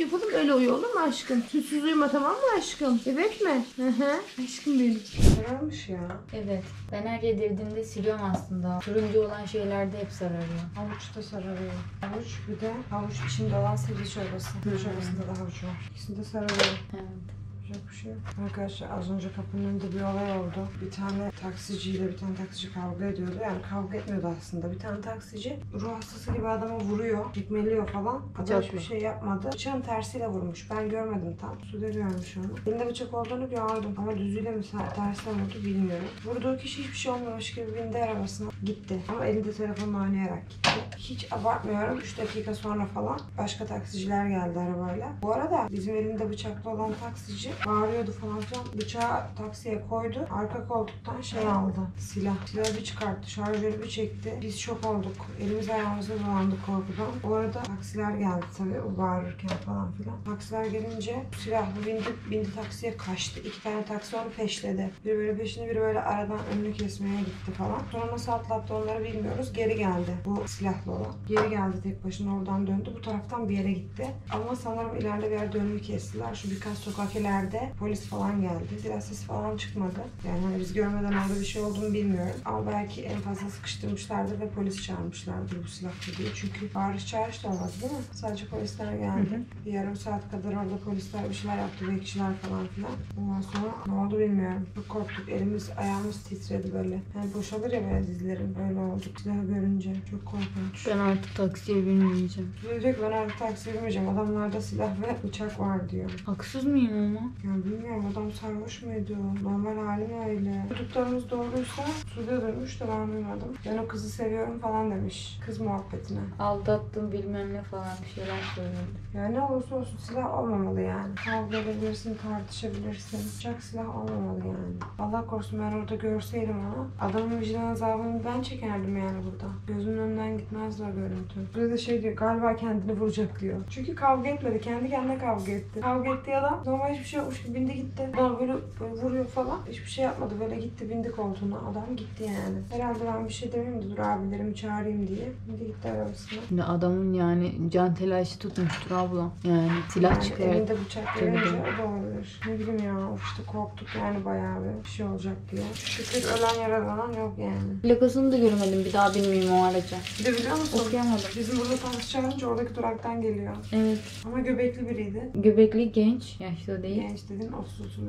A: Yapalım öyle uyu olur mu aşkım? Sütsüz uyuma tamam mı aşkım? Evet mi? Hı hı. Aşkım benim. Sararmış ya. Evet. Ben her yedirdiğimde siliyorum aslında. Turuncu olan şeylerde hep sararıyor. Havuçta sararıyor sarıyorum. Ee, havuç bir de havuç içinde olan sebze çorbası. Hı. Hmm. Çorbasında da havuç var. İkisini de sarıyorum. Evet. Yapacak bir şey yok. Arkadaşlar az önce kapının önünde bir olay oldu. Bir tane taksiciyle bir tane taksici kavga ediyordu. Yani kavga etmiyordu aslında. Bir tane taksici ruh hastası gibi adamı vuruyor. Dikmeliyor falan. Adam hiçbir şey yapmadı. Bıçağın tersiyle vurmuş. Ben görmedim tam. Suda görmüş onu. Elinde bıçak olduğunu gördüm. Ama düzüyle mi tersiyle vurdu bilmiyorum. Vurduğu kişi hiçbir şey olmamış gibi bindi arabasına. Gitti. Ama elinde telefonla oynayarak gitti. Hiç abartmıyorum. 3 dakika sonra falan başka taksiciler geldi arabayla. Bu arada bizim elinde bıçaklı olan taksici Bağırıyordu falan filan. Bıçağı taksiye koydu. Arka koltuktan şey aldı. Silah. Silahı bir çıkarttı. Şarjörü bir çekti. Biz şok olduk. Elimiz ayağımıza dolandık korkudan. O arada taksiler geldi tabii. O bağırırken falan filan. Taksiler gelince silahlı bindi, bindi taksiye kaçtı. İki tane taksi onu peşledi. Biri böyle peşini biri böyle aradan önünü kesmeye gitti falan. Sonra nasıl atlattı onları bilmiyoruz. Geri geldi bu silahlı olan. Geri geldi tek başına oradan döndü. Bu taraftan bir yere gitti. Ama sanırım ileride bir yer dönümü kestiler. Şu birkaç sokak ileride geldi. Polis falan geldi. Biraz ses falan çıkmadı. Yani hani biz görmeden orada bir şey olduğunu bilmiyorum. Ama belki en fazla sıkıştırmışlardır ve polis çağırmışlardır bu silahlı diye. Çünkü bağırış çağırış da olmadı değil mi? Sadece polisler geldi. Hı hı. Bir yarım saat kadar orada polisler bir şeyler yaptı. Bekçiler falan filan. Ondan sonra ne oldu bilmiyorum. Çok korktuk. Elimiz ayağımız titredi böyle. Yani boşalır ya böyle dizlerim. böyle oldu. Silahı görünce. Çok korkunç. Ben artık taksiye binmeyeceğim. Duyacak ben artık taksiye binmeyeceğim. Adamlarda silah ve bıçak var diyor. Haksız mıyım ama? Ya bilmiyorum adam sarhoş muydu? Normal hali mi öyle? Duyduklarımız doğruysa suda dönmüş de ben duymadım. Ben o kızı seviyorum falan demiş. Kız muhabbetine. Aldattım bilmem ne falan bir şeyler söyledi. Ya ne olursa olsun silah olmamalı yani. Kavga edebilirsin, tartışabilirsin. Bıçak silah olmamalı yani. Allah korusun ben orada görseydim ama adamın vicdan azabını ben çekerdim yani burada. Gözümün önünden gitmezdi o görüntü. Burada şey diyor galiba kendini vuracak diyor. Çünkü kavga etmedi. Kendi kendine kavga etti. Kavga ettiği adam normal hiçbir şey yapıyormuş gibi bindi gitti. Bana böyle, böyle vuruyor falan. Hiçbir şey yapmadı. Böyle gitti bindi koltuğuna. Adam gitti yani. Herhalde ben bir şey demeyeyim de dur abilerimi çağırayım diye. Bindi gitti arabasına. Şimdi
B: adamın yani can telaşı tutmuştur abla. Yani silah yani çıkıyor. Elinde bıçak görünce o
A: da olabilir. Ne bileyim ya işte korktuk yani bayağı bir şey olacak diye. Şükür ölen yaralanan yok yani. Plakasını da görmedim. Bir daha bilmeyeyim o araca. Bir de biliyor musun? Okuyamadım. Bizim burada tanışacağımız oradaki duraktan geliyor. Evet. Ama göbekli biriydi. Göbekli genç. Yaşlı değil. Genç genç dedin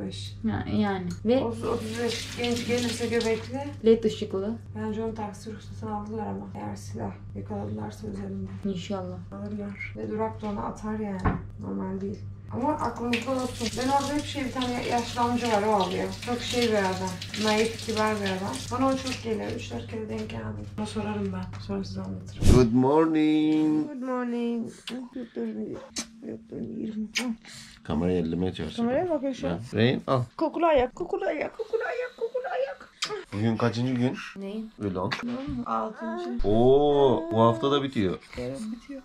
A: 30-35. Yani, yani. Ve 30-35 genç gelirse göbekli. LED ışıklı. Bence onu taksi ruhsatını aldılar ama. Eğer silah yakaladılarsa üzerinde. İnşallah. Alırlar. Ve durak da onu atar yani. Normal değil. Ama aklımızda olsun. Ben orada hep şey bir tane yaşlı amca var o alıyor. Çok şey bir adam. Naif, kibar bir adam. Bana o çok geliyor. Üç dört kere denk geldim. Ona sorarım ben. Sonra size anlatırım.
B: Good morning.
A: Good morning. Yok dur. Yok dur. 20.
B: Kamerayı elleme çalışıyor. Kameraya bakın şu an. Rehin al.
A: Kokulu ayak, kokulu ayak, kokulu ayak, kokulu ayak.
B: Bugün kaçıncı gün? Neyin? Vlog.
A: Altıncı. Oo, bu
B: hafta da bitiyor.
A: Yarın bitiyor.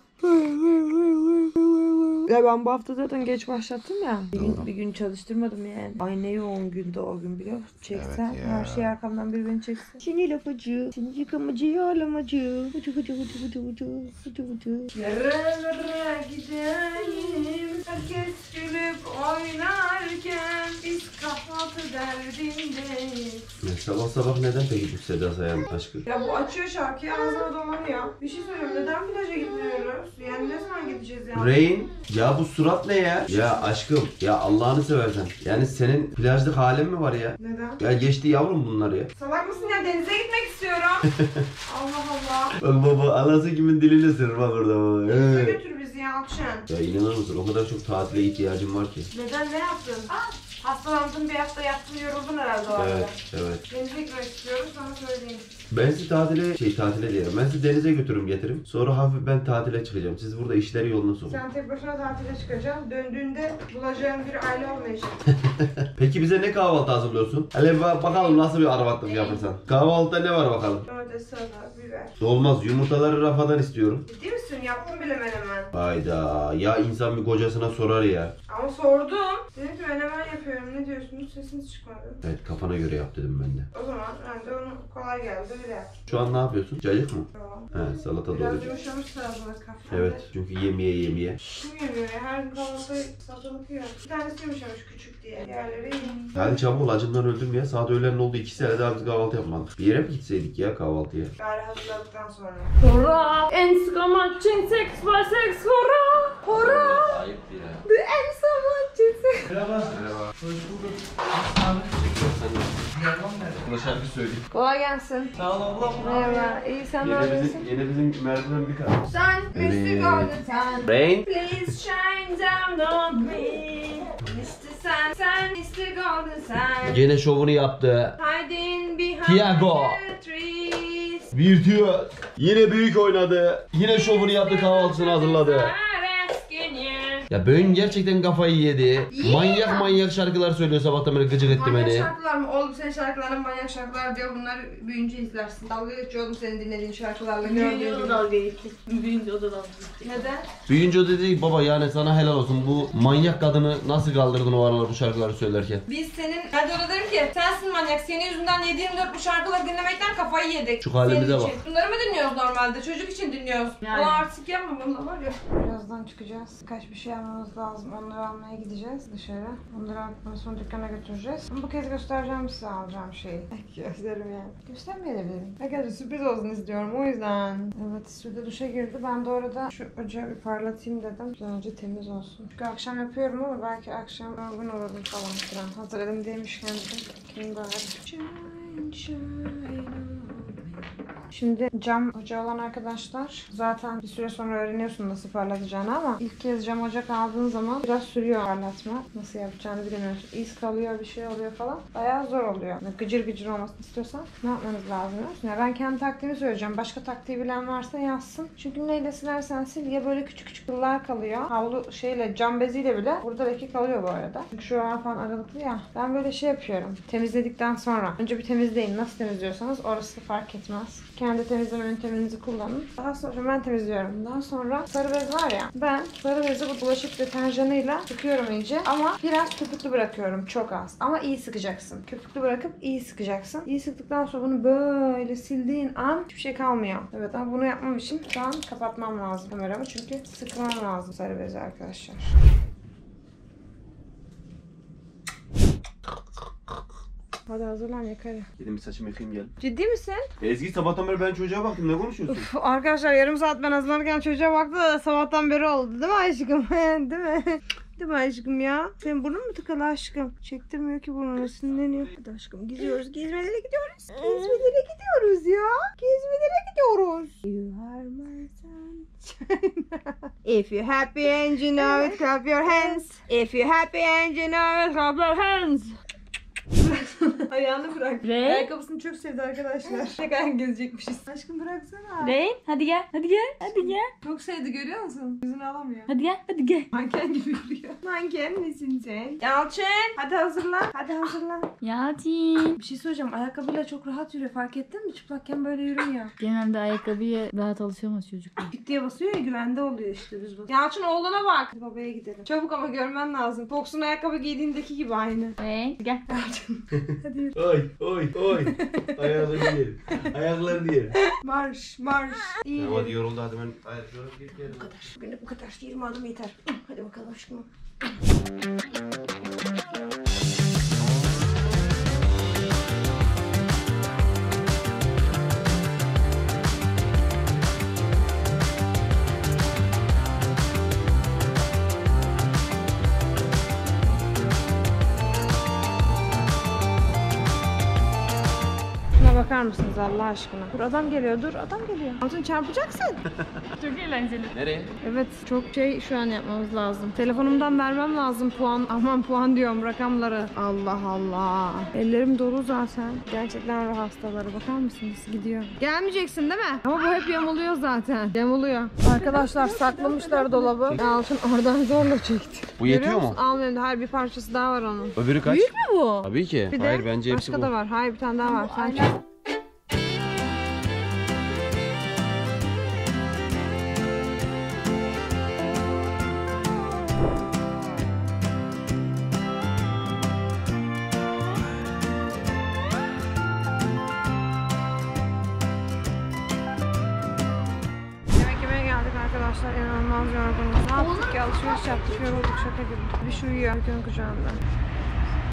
A: Ya ben bu hafta zaten geç başlattım ya. Bir gün, bir gün çalıştırmadım yani. Ay ne yoğun günde o gün biliyor musun? Çeksen Evet her şey arkamdan bir beni çeksin. Seni lafacı, seni yıkamacı, yağlamacı. Vıcı vıcı vıcı vıcı vıcı vıcı vıcı. Yarınlara gidelim Herkes gülüp oynarken Biz kahvaltı derdindeyiz
B: Ya sabah sabah neden peki bu Seda aşkım? Ya
A: bu açıyor şarkıyı ağzına dolanıyor Bir şey söylüyorum neden plaja gitmiyorum? Rain
B: ya bu surat ne ya? Ya aşkım ya Allah'ını seversen. Yani senin plajlık halin mi var ya? Neden? Ya geçti yavrum bunları. ya.
A: Salak mısın ya? Denize gitmek istiyorum. *laughs* Allah Allah. Bak
B: baba anası kimin dilini sır bak orada baba. Denize götür
A: bizi ya akşam?
B: Ya inanır mısın o kadar çok tatile ihtiyacım var ki.
A: Neden? Ne yaptın? Aa, hastalandın bir hafta yattın yoruldun herhalde o arada. Evet evet. Denize gitmek istiyoruz sana söyleyeyim.
B: Ben sizi tatile, şey tatile diyelim. Ben sizi denize götürürüm getiririm. Sonra hafif ben tatile çıkacağım. Siz burada işleri yoluna sokun.
A: Sen tek başına tatile çıkacaksın. Döndüğünde bulacağın bir aile olmayacak.
B: *laughs* Peki bize ne kahvaltı hazırlıyorsun? Hele bakalım nasıl bir arvatlık yaparsan. Kahvaltıda ne var bakalım?
A: Domates, salata, biber.
B: Olmaz. Yumurtaları rafadan istiyorum.
A: Ciddi misin? Yaptım bile menemen.
B: Hayda. Ya insan bir kocasına sorar ya.
A: Ama sordum. Dedim ki menemen yapıyorum. Ne diyorsunuz? Sesiniz çıkmadı.
B: Evet kafana göre yap dedim ben
A: de. O zaman ben de onu kolay geldi öyle.
B: Şu an ne yapıyorsun? Cacık mı? Tamam. He salata Biraz yumuşamış
A: ağzına kahve. Evet
B: çünkü yemeye yemeye. Kim
A: yemiyor ya? Her kahvaltı satılıkıyor. Bir tanesi yumuşamış küçük diye. Diğerleri iyi.
B: Yani çabuk ol acından öldüm ya. Saat öğlen oldu iki sene daha biz kahvaltı yapmadık. Bir yere mi gitseydik ya kahvaltıya?
A: Gari hazırladıktan sonra. En Enskaman cin seks var seks hora. Hurra! Ayıp ya. en enskaman cin seks. Merhaba.
B: Merhaba. Hoş bulduk. Sen de. Buna şarkı söyleyeyim.
A: Kolay gelsin. Sağ ol ablam. Merhaba. İyi sen ne Yine bizim,
B: yine bizim merdiven bir kat. Sen Mr. Golden
A: Sun. Rain. Please shine down on me. Mr. sen. Sun, Mr. Golden Sun.
B: Gene şovunu yaptı.
A: Hiding behind Tiago.
B: Virtüöz. Yine büyük oynadı. Yine şovunu yaptı kahvaltısını hazırladı. Sun. Ya Böğün gerçekten kafayı yedi. Yiyor. Manyak manyak şarkılar söylüyor sabahtan beri gıcık etti Manyak
A: şarkılar mı? Oğlum senin şarkıların manyak şarkılar diyor. Bunlar büyüyünce izlersin. Dalga geçiyor oğlum senin dinlediğin şarkılarla. Büyüyünce o da dalga gitti. Büyüyünce o da dalga gitti. Neden?
B: Büyüyünce o dedi baba yani sana helal olsun. Bu manyak kadını nasıl kaldırdın o aralar bu şarkıları söylerken.
A: Biz senin... Ben de ona derim ki sensin manyak. Senin yüzünden 7 dört bu şarkıları dinlemekten kafayı yedik. Şu halimize Senin için. bak. Bunları mı dinliyoruz normalde? Çocuk için dinliyoruz. Yani. Yani. artık yapma bununla var ya. Birazdan çıkacağız. Kaç bir şey vermemiz lazım. Onları almaya gideceğiz dışarı. Onları aldıktan sonra dükkana götüreceğiz. Ama bu kez göstereceğim size alacağım şeyi. *laughs* Gösterim yani. Göstermeyebilirim. Arkadaşlar sürpriz olsun istiyorum o yüzden. Evet Sude duşa girdi. Ben de orada şu ocağı bir parlatayım dedim. Bir önce temiz olsun. Çünkü akşam yapıyorum ama belki akşam yorgun olurum falan filan. Hazır elim demişken Kim böyle. Shine, shine Şimdi cam hoca olan arkadaşlar zaten bir süre sonra öğreniyorsun nasıl parlatacağını ama ilk kez cam ocak aldığın zaman biraz sürüyor parlatma. Nasıl yapacağını bilmiyorsun. İz kalıyor bir şey oluyor falan. Bayağı zor oluyor. Yani gıcır gıcır olmasını istiyorsan ne yapmanız lazım? Yani ben kendi taktiğimi söyleyeceğim. Başka taktiği bilen varsa yazsın. Çünkü neyle silersen sil ya böyle küçük küçük kıllar kalıyor. Havlu şeyle cam beziyle bile burada leke kalıyor bu arada. Çünkü şu an falan aralıklı ya. Ben böyle şey yapıyorum. Temizledikten sonra. Önce bir temizleyin. Nasıl temizliyorsanız orası fark etmez. Kendi temizleme yönteminizi kullanın. Daha sonra ben temizliyorum. Daha sonra sarı bez var ya. Ben sarı bezi bu bulaşık deterjanıyla sıkıyorum iyice. Ama biraz köpüklü bırakıyorum. Çok az. Ama iyi sıkacaksın. Köpüklü bırakıp iyi sıkacaksın. İyi sıktıktan sonra bunu böyle sildiğin an hiçbir şey kalmıyor. Evet ama bunu yapmam için şu an kapatmam lazım kameramı. Çünkü sıkmam lazım sarı bezi arkadaşlar. Hadi hazırlan yakarı.
B: Dedim bir saçımı yıkayayım gel. Ciddi misin? Ezgi sabahtan beri ben çocuğa baktım ne konuşuyorsun?
A: Uf, arkadaşlar yarım saat ben hazırlanırken çocuğa baktı sabahtan beri oldu değil mi aşkım? *laughs* değil mi? Değil mi aşkım ya. Sen burnun mu tıkalı aşkım? Çektirmiyor ki burnunu sinirleniyor. Hadi aşkım gidiyoruz. Gezmelere gidiyoruz. Gezmelere gidiyoruz ya. Gezmelere gidiyoruz. You are my sunshine. *laughs* If you happy and you know it, clap your hands. If you happy and you know it, clap your hands. Ayağını bırak. Renk. Ayakkabısını çok sevdi arkadaşlar. *laughs* Şakayan gezecekmişiz. Aşkım bıraksana. Rain hadi gel. Hadi gel. Hadi gel. Çok sevdi görüyor musun? Yüzünü alamıyor. Hadi gel. Hadi gel. Manken gibi yürüyor. *laughs* Manken misin sen? Yalçın. Hadi hazırlan. Hadi hazırlan. Yalçın. Bir şey soracağım. Ayakkabıyla çok rahat yürüyor. Fark ettin mi? Çıplakken böyle yürümüyor. Genelde ayakkabıya rahat alışamaz çocuklar. Küt diye basıyor ya güvende oluyor işte biz bu. Yalçın oğluna bak. Babaya gidelim. Çabuk ama görmen lazım. Fox'un ayakkabı giydiğindeki gibi aynı. Rain gel.
B: Hadi yürü. Oy oy oy. Ayaklarını yerim. Ayaklarını yerim.
A: Marş marş. İyi. Tamam hadi
B: yoruldu hadi ben ayaklarını yerim. Bu kadar.
A: Bugün bu kadar. 20 adım yeter. Hadi bakalım aşkım. Bakar mısınız Allah aşkına? Dur adam geliyor dur adam geliyor. Altın çarpacaksın. *laughs* çok eğlenceli. Nereye? Evet çok şey şu an yapmamız lazım. Telefonumdan vermem lazım puan. Aman puan diyorum rakamları. Allah Allah. Ellerim dolu zaten. Gerçekten ruh hastaları bakar mısınız? Gidiyor. Gelmeyeceksin değil mi? Ama bu hep yamuluyor zaten. Yamuluyor. Arkadaşlar saklamışlar dolabı. Altın oradan zorla çekti. Bu yetiyor mu? Almayayım. Hayır bir parçası daha var onun. Öbürü kaç? Büyük mü bu? Tabii ki. Bir Hayır bence hepsi başka bu. da var. Hayır bir tane daha var. Sen çek. alışveriş yaptık. olduk, şaka gibi. Bir şey uyuyor Öykü'nün kucağında.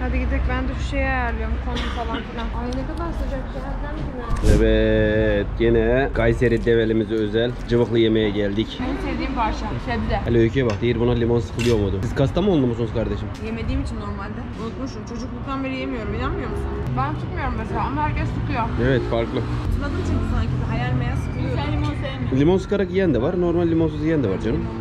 A: Hadi gidelim ben de şu şeye ayarlıyorum konu falan filan. Ay ne kadar sıcak cehennem gibi.
B: Evet yine Kayseri develimize özel cıvıklı yemeğe geldik.
A: En sevdiğim parça sebze. Hele
B: öyküye bak değil buna limon sıkılıyor muydu? Siz kasta mı Kastamonlu musunuz kardeşim?
A: Yemediğim için normalde. Unutmuşum çocukluktan beri yemiyorum inanmıyor musun? Ben tutmuyorum mesela ama herkes tutuyor. Evet farklı. Tutmadım çünkü sanki hayal meyal sıkılıyor. limon sevmiyorsun.
B: Limon sıkarak yiyen de var normal limonsuz yiyen de var canım. Limon.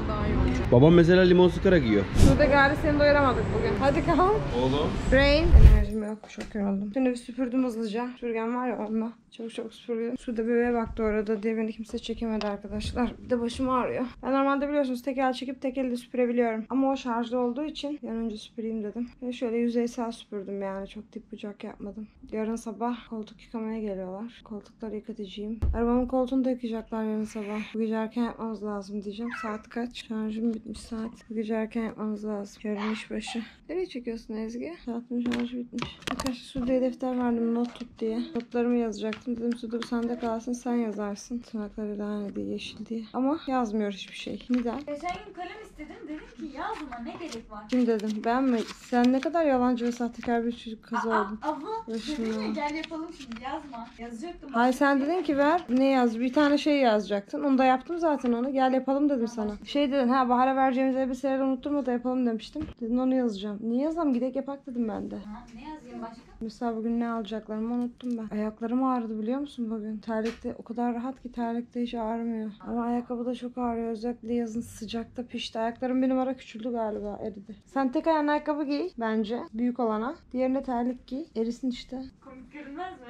B: Babam mesela limon sıkarak yiyor.
A: Şurada gari seni doyuramadık bugün. Hadi kalk. Oğlum. Brain. Enerjim yok. Çok yoruldum. Şimdi bir süpürdüm hızlıca. Sürgen var ya onunla. Çok çok sürüyor. Şurada bebeğe baktı orada diye beni kimse çekemedi arkadaşlar. Bir de başım ağrıyor. Ben normalde biliyorsunuz tekel çekip tekelde süpürebiliyorum. Ama o şarjda olduğu için bir önce süpüreyim dedim. Ve şöyle yüzeysel süpürdüm yani. Çok dip bucak yapmadım. Yarın sabah koltuk yıkamaya geliyorlar. Koltukları yıkatacağım. Arabamın koltuğunu da yıkayacaklar yarın sabah. Bu gece erken yapmamız lazım diyeceğim. Saat kaç? Şarjım bitmiş saat. Bu gece erken yapmamız lazım. Yarın iş başı. Nereye çekiyorsun Ezgi? Saatin şarjı bitmiş. Arkadaşlar şurada defter verdim not tut diye. Notlarımı yazacak Gittim dedim sudur sende kalsın sen yazarsın. Tırnakları lanede yeşil diye. Ama yazmıyor hiçbir şey. Neden?
B: Geçen kalem istedim dedim ki yazma ne gerek var. Kim
A: dedim ben mi? Sen ne kadar yalancı ve sahtekar bir çocuk kız Aa, oldun. Abla dedin ya gel yapalım şimdi yazma. Yazacaktım. Hayır sen dedin ki ver ne yaz bir tane şey yazacaktın. Onu da yaptım zaten onu. Gel yapalım dedim sana. Şey dedin ha Bahar'a vereceğimiz elbiseleri unutturma da yapalım demiştim. Dedin onu yazacağım. Niye yazalım gidek yapak dedim ben de. Ha, ne yazayım başka Mesela bugün ne alacaklarımı unuttum ben. Ayaklarım ağrıdı biliyor musun bugün? Terlikte o kadar rahat ki terlikte hiç ağrımıyor. Ama ayakkabıda çok ağrıyor. Özellikle yazın sıcakta pişti. Ayaklarım bir numara küçüldü galiba eridi. Sen tek ayağın ayakkabı giy bence. Büyük olana. Diğerine terlik giy. Erisin işte. Komik görünmez mi?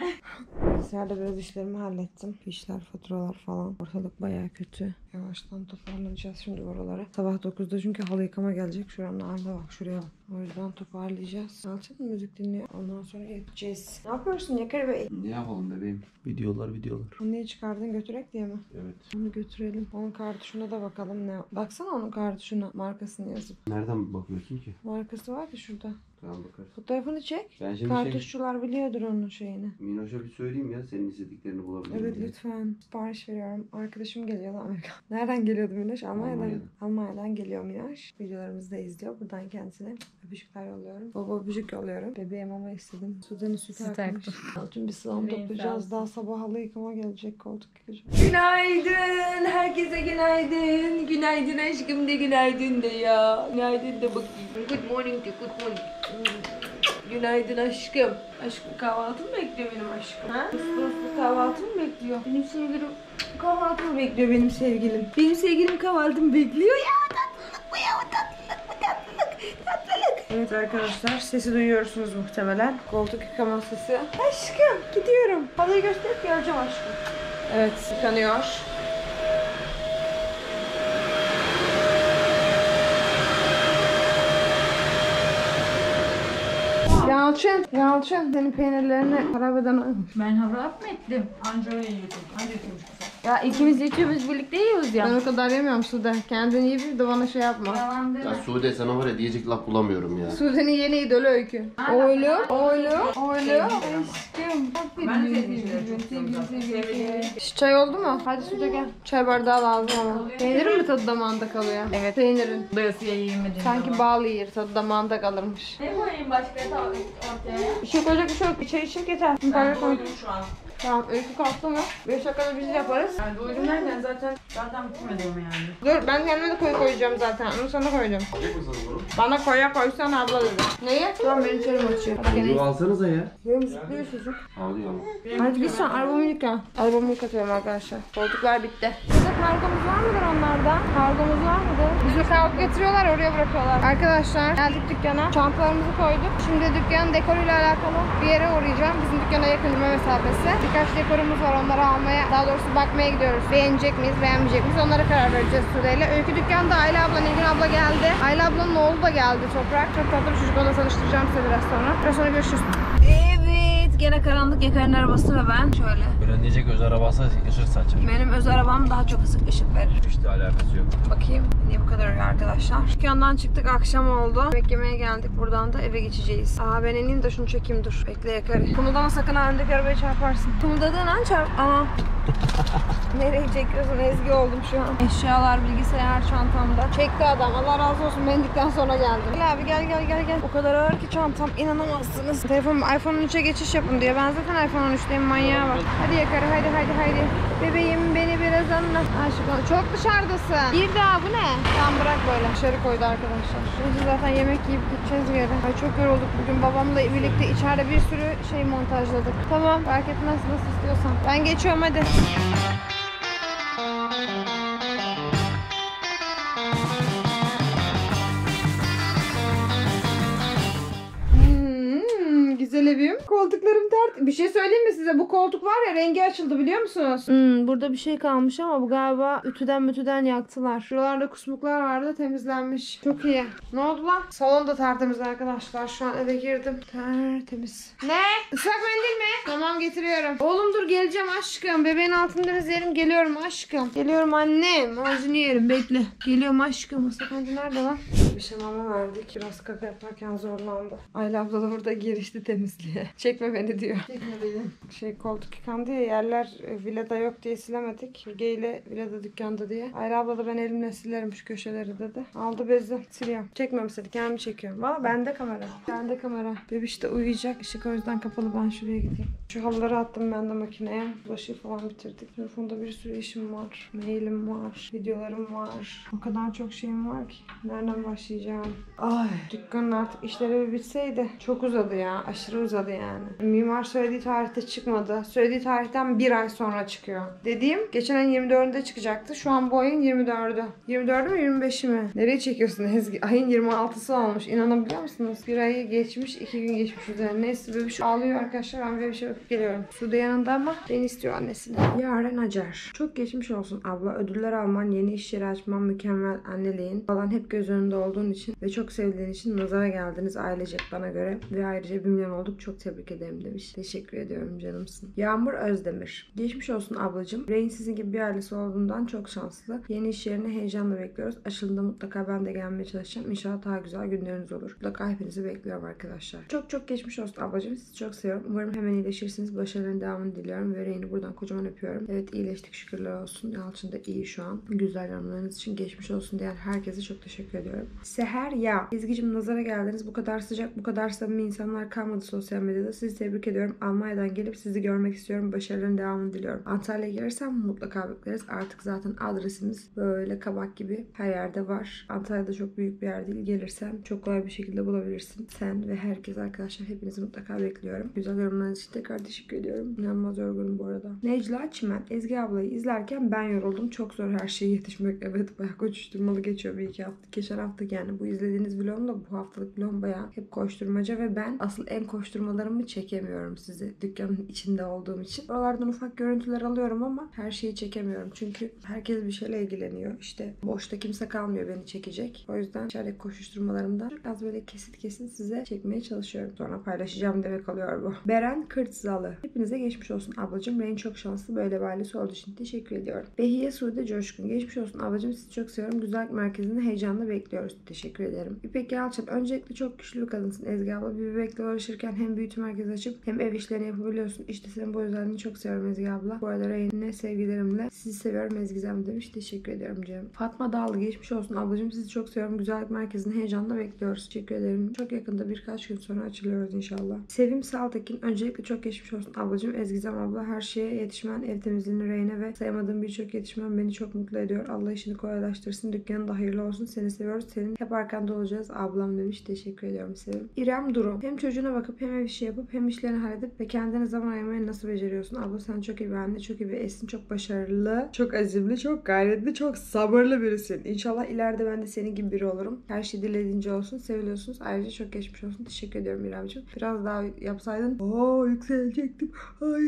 A: Bilgisayarda biraz işlerimi hallettim. İşler, faturalar falan. Ortalık baya kötü. Yavaştan toparlanacağız şimdi oralara. Sabah 9'da çünkü halı yıkama gelecek. Şuramda arda bak şuraya bak. O yüzden toparlayacağız. Alçak müzik dinliyor. Ondan sonra gideceğiz. Ne yapıyorsun Yakar Bey? Ne
B: yapalım bebeğim? Videolar videolar.
A: Anneyi çıkardın götürek diye mi? Evet. Onu götürelim. Onun kartuşuna da bakalım ne. Baksana onun kartuşuna markasını yazıp.
B: Nereden bakıyorsun ki?
A: Markası var ya şurada. Tamam bakarız. Fotoğrafını çek. Ben şimdi şey, biliyordur onun şeyini.
B: Minoş'a bir söyleyeyim ya senin istediklerini
A: bulabilirim Evet diye. lütfen sipariş veriyorum. Arkadaşım geliyor Amerika. *laughs* Nereden geliyordu Minoş? Almanya'dan. Almanya'dan. Almanya'dan. geliyor Minoş. Videolarımızı da izliyor. Buradan kendisine öpücükler yolluyorum. Baba öpücük yolluyorum. Bebeğim ama istedim. Sudan'ı süt Süt akmış. Şimdi salam Bebeğin toplayacağız. Daha sabah halı yıkama gelecek koltuk yıkayacak. Günaydın. Herkese günaydın. Günaydın aşkım de günaydın de ya. Günaydın de bakayım. Good morning de good morning. Günaydın aşkım. Aşkım kahvaltı mı bekliyor benim aşkım? Ha? kahvaltı mı bekliyor? Benim sevgilim kahvaltı mı bekliyor benim sevgilim? Benim sevgilim kahvaltı mı bekliyor ya tatlılık bu ya tatlılık bu tatlılık tatlılık. Evet arkadaşlar sesi duyuyorsunuz muhtemelen. Koltuk yıkama sesi. Aşkım gidiyorum. Halıyı gösterip geleceğim aşkım. Evet yıkanıyor. Yalçın, Yalçın senin peynirlerini harap eden Ben harap mı ettim? Anca öyle yiyordum. Anca yiyordum. Ya ikimiz üçümüz birlikte yiyoruz ya. Ben o kadar yemiyorum Sude. Kendin iyi bir de bana şey yapma. Yalan Ya
B: Sude sana var ya diyecek laf bulamıyorum ya. Sude'nin
A: yeni öyle öykü. Oğlu, oğlu, oğlu. Aşkım. Ben Şu çay oldu mu? Hadi Sude gel. Çay bardağı lazım ama. Peynirin mi tadı damağında kalıyor? Evet. Peynirin. Doyasıya yiyemedim. Sanki bal yiyir tadı damağında kalırmış. Ne koyayım başka ortaya? Bir şey koyacak bir şey yok. Bir çay içecek yeter. Ben doydum şu an. Tamam öykü kalktı mı? 5 dakikada biz şey yaparız. Yani doydum derken zaten zaten bitmedi yani. Dur ben kendime de koy koyacağım zaten. Onu sana koyacağım. Koyacak mısın bunu? Bana koya koysan abla dedi. Neyi? Tamam ben içerim açıyor. Hadi gene. Bunu
B: alsanıza ya.
A: Benim sütlü bir çocuk. Hadi yavrum. Hadi git sen arabamı yıka. Arabamı yıkatıyorum arkadaşlar. Koltuklar bitti. Burada kargomuz var mıdır onlarda? Kargomuz var mıdır? Bizi kavga getiriyorlar oraya bırakıyorlar. Arkadaşlar geldik dükkana. Çantalarımızı koyduk. Şimdi dükkanın dekoruyla alakalı bir yere uğrayacağım. Bizim dükkana yakın mesafesi birkaç dekorumuz var. Onları almaya, daha doğrusu bakmaya gidiyoruz. Beğenecek miyiz, beğenmeyecek miyiz? Onlara karar vereceğiz Sude'yle. Öykü dükkanda Ayla abla, Nilgün abla geldi. Ayla ablanın oğlu da geldi Toprak. Çok tatlı bir çocuk. Onu da tanıştıracağım size biraz sonra. Biraz sonra görüşürüz. Evet. Saat gene karanlık Yakar'ın arabası ve ben şöyle. Beren diyecek öz arabası ışık saçar. Benim öz arabam daha çok ısık ışık verir. Hiç de alakası yok. Bakayım niye bu kadar arkadaşlar. Dükkandan çıktık akşam oldu. Yemek yemeye geldik buradan da eve geçeceğiz. Aa ben ineyim de şunu çekeyim dur. Bekle Yakar'ı. Kumuldama sakın ha öndeki arabaya çarparsın. Kumuldadığın an çarp... Aa. *laughs* Nereye çekiyorsun? Ezgi oldum şu an. Eşyalar, bilgisayar çantamda. Çekti adam. Allah razı olsun. Bendikten sonra geldim. Gel abi gel gel gel gel. O kadar ağır ki çantam. inanamazsınız. Telefon iPhone'un içe geçiş yap bunu diyor. Ben zaten iPhone 13'teyim manyağa bak. Hadi yakarı hadi hadi hadi. Bebeğim beni biraz anla. Aşık ol. Çok dışarıdasın. gir daha bu ne? Tamam bırak böyle. Dışarı koydu arkadaşlar. Şimdi zaten yemek yiyip gideceğiz geri. Ay çok yorulduk bugün. Babamla birlikte içeride bir sürü şey montajladık. Tamam fark etmez nasıl istiyorsan. Ben geçiyorum hadi. sebebim. Koltuklarım tert. Bir şey söyleyeyim mi size? Bu koltuk var ya rengi açıldı biliyor musunuz? Hmm, burada bir şey kalmış ama bu galiba ütüden mütüden yaktılar. Şuralarda kusmuklar vardı temizlenmiş. Çok iyi. Ne oldu lan? Salon da tertemiz arkadaşlar. Şu an eve girdim. Tertemiz. Ne? Islak mendil mi? Tamam getiriyorum. Oğlum dur geleceğim aşkım. Bebeğin altında izlerim. Geliyorum aşkım. Geliyorum annem. Ağzını yerim. Bekle. Geliyorum aşkım. Islak mendil nerede lan? bir şey mama verdik. Biraz kaka yaparken zorlandı. Ayla abla da burada girişti temizliğe. *laughs* Çekme beni diyor. Çekme beni. Şey koltuk yıkandı ya yerler e, villada yok diye silemedik. Hürge ile villada dükkanda diye. Ayla abla da ben elimle silerim şu köşeleri dedi. Aldı bezi siliyorum. Çekmem dedi kendimi çekiyorum. Valla bende kamera. Bende kamera. Bebiş de uyuyacak. Işık o yüzden kapalı ben şuraya gideyim. Şu halıları attım ben de makineye. Bulaşığı falan bitirdik. Telefonda bir sürü işim var. Mailim var. Videolarım var. O kadar çok şeyim var ki. Nereden başlayacağım? Ay dükkanın artık işleri bir bitseydi. Çok uzadı ya. Aşırı uzadı yani. Mimar söylediği tarihte çıkmadı. Söylediği tarihten bir ay sonra çıkıyor. Dediğim geçen ayın 24'ünde çıkacaktı. Şu an bu ayın 24'ü. 24'ü mü 25'i mi? Nereye çekiyorsun Ezgi? Ayın 26'sı olmuş. İnanabiliyor musunuz? Bir ayı geçmiş, iki gün geçmiş üzerine. Neyse bebişim şey ağlıyor arkadaşlar. Ben bebişe bırakıp geliyorum. Sude yanında ama beni istiyor annesini. Yaren Acar. Çok geçmiş olsun abla. Ödüller alman, yeni iş yeri açman, mükemmel anneliğin falan hep göz önünde olduğun için ve çok sevdiğin için nazara geldiniz ailecek bana göre. Ve ayrıca bilmeyen olduk. Çok tebrik ederim demiş. Teşekkür ediyorum canımsın. Yağmur Özdemir. Geçmiş olsun ablacığım. Rain sizin gibi bir ailesi olduğundan çok şanslı. Yeni iş yerini heyecanla bekliyoruz. Açıldığında mutlaka ben de gelmeye çalışacağım. İnşallah daha güzel günleriniz olur. Mutlaka hepinizi bekliyorum arkadaşlar. Çok çok geçmiş olsun ablacığım. Sizi çok seviyorum. Umarım hemen iyileşir geçirirsiniz. Başarının devamını diliyorum. Ve Reyni buradan kocaman öpüyorum. Evet iyileştik şükürler olsun. Yalçın da iyi şu an. Güzel yorumlarınız için geçmiş olsun diyen herkese çok teşekkür ediyorum. Seher ya. Ezgi'cim nazara geldiniz. Bu kadar sıcak, bu kadar samimi insanlar kalmadı sosyal medyada. Sizi tebrik ediyorum. Almanya'dan gelip sizi görmek istiyorum. Başarının devamını diliyorum. Antalya'ya gelirsem mutlaka bekleriz. Artık zaten adresimiz böyle kabak gibi her yerde var. Antalya'da çok büyük bir yer değil. Gelirsen çok kolay bir şekilde bulabilirsin. Sen ve herkes arkadaşlar hepinizi mutlaka bekliyorum. Güzel yorumlarınız için tekrar kadar teşekkür ediyorum. İnanılmaz yorgunum bu arada. Necla Çimen. Ezgi ablayı izlerken ben yoruldum. Çok zor her şeye yetişmek. *laughs* Evet bayağı koşuşturmalı geçiyor bir iki hafta. Geçen hafta yani bu izlediğiniz vlogum da bu haftalık vlogum bayağı hep koşturmaca ve ben asıl en koşturmalarımı çekemiyorum sizi. Dükkanın içinde olduğum için. Oralardan ufak görüntüler alıyorum ama her şeyi çekemiyorum. Çünkü herkes bir şeyle ilgileniyor. İşte boşta kimse kalmıyor beni çekecek. O yüzden içerideki koşuşturmalarımda biraz böyle kesit kesit size çekmeye çalışıyorum. Sonra paylaşacağım demek alıyor bu. Beren Kırtz Sılalı. Hepinize geçmiş olsun ablacığım. Rain çok şanslı böyle bir ailesi olduğu için teşekkür ediyorum. Behiye Sude Coşkun. Geçmiş olsun ablacığım. Sizi çok seviyorum. Güzellik merkezinde heyecanla bekliyoruz. Teşekkür ederim. İpek Yalçın. Öncelikle çok güçlü bir kadınsın Ezgi abla. Bir bebekle uğraşırken hem büyütü merkezi açıp hem ev işlerini yapabiliyorsun. İşte senin bu özelliğini çok seviyorum Ezgi abla. Bu arada Rain'e sevgilerimle sizi seviyorum Ezgizem demiş. Teşekkür ediyorum canım. Fatma Dağlı. Geçmiş olsun ablacığım. Sizi çok seviyorum. Güzellik merkezinde heyecanla bekliyoruz. Teşekkür ederim. Çok yakında birkaç gün sonra açılıyoruz inşallah. Sevim Saltekin. Öncelikle çok geçmiş geçmiş olsun ablacığım. Ezgizem abla her şeye yetişmen, ev temizliğini reyne ve sayamadığım birçok yetişmen beni çok mutlu ediyor. Allah işini kolaylaştırsın. Dükkanın da hayırlı olsun. Seni seviyoruz. Senin hep arkanda olacağız ablam demiş. Teşekkür ediyorum Sevim. İrem Durum. Hem çocuğuna bakıp hem ev işi yapıp hem işlerini halledip ve kendine zaman ayırmayı nasıl beceriyorsun? Abla sen çok iyi bir anne, çok iyi bir esin, çok başarılı, çok azimli, çok gayretli, çok sabırlı birisin. İnşallah ileride ben de senin gibi biri olurum. Her şey dilediğince olsun. Seviliyorsunuz. Ayrıca çok geçmiş olsun. Teşekkür ediyorum İremciğim. Biraz daha yapsaydın. Oo yüksek gelecektim. Ay.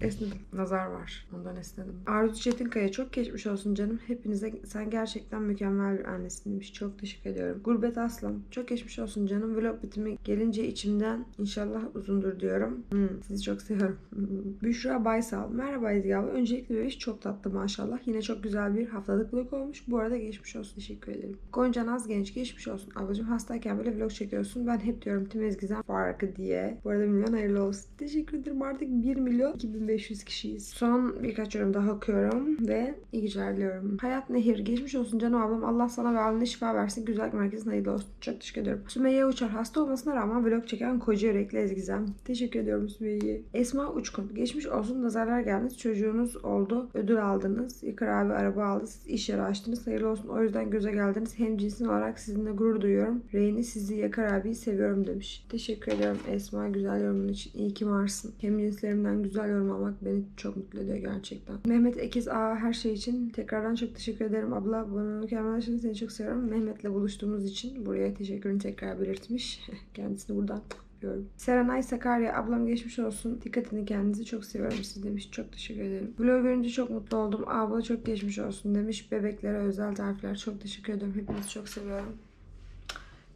A: Esnedim. Nazar var. Ondan esnedim. Arzu Çetinkaya çok geçmiş olsun canım. Hepinize sen gerçekten mükemmel bir annesin demiş. Çok teşekkür ediyorum. Gurbet Aslan. Çok geçmiş olsun canım. Vlog bitimi gelince içimden inşallah uzundur diyorum. Hmm, sizi çok seviyorum. *laughs* Büşra Baysal. Merhaba Ezgi Öncelikle bebiş çok tatlı maşallah. Yine çok güzel bir haftalık vlog olmuş. Bu arada geçmiş olsun. Teşekkür ederim. Gonca Naz Genç geçmiş olsun. Ablacığım hastayken böyle vlog çekiyorsun. Ben hep diyorum tüm Ezgi'den farkı diye. Bu arada milyon hayırlı olsun. Teşekkür ederim. Artık 1 milyon 2500 kişiyiz. Son birkaç yorum daha okuyorum ve iyi geceler diliyorum. Hayat Nehir. Geçmiş olsun canım ablam. Allah sana ve abine şifa versin. Güzellik merkezin hayırlı olsun. Çok teşekkür ederim. Sümeyye Uçar. Hasta olmasına rağmen vlog çeken koca yürekli ezgizem. Teşekkür ediyorum Sümeyye. Esma Uçkun. Geçmiş olsun. Nazarlar geldiniz. Çocuğunuz oldu. Ödül aldınız. İkrar abi araba aldı. Siz iş yeri açtınız. Hayırlı olsun. O yüzden göze geldiniz. Hem cinsin olarak sizinle gurur duyuyorum. Reyni sizi Yakar abi seviyorum demiş. Teşekkür ediyorum Esma. Güzel yorumun için. iyi ki ki varsın. Hem cinslerimden güzel yorum almak beni çok mutlu ediyor gerçekten. Mehmet Ekiz A her şey için tekrardan çok teşekkür ederim. Abla bana mükemmel için seni çok seviyorum. Mehmet'le buluştuğumuz için buraya teşekkürünü tekrar belirtmiş. *laughs* Kendisini buradan yapıyorum. Serenay Sakarya ablam geçmiş olsun. Dikkat edin kendinizi çok seviyorum siz demiş. Çok teşekkür ederim. Vlog görünce çok mutlu oldum. Abla çok geçmiş olsun demiş. Bebeklere özel tarifler çok teşekkür ederim. Hepinizi çok seviyorum.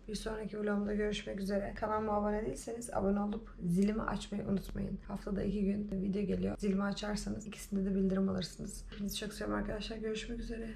A: Bir sonraki vlogumda görüşmek üzere. Kanalıma abone değilseniz abone olup zilimi açmayı unutmayın. Haftada iki gün video geliyor. Zilimi açarsanız ikisinde de bildirim alırsınız. Hepinizi çok seviyorum arkadaşlar. Görüşmek üzere.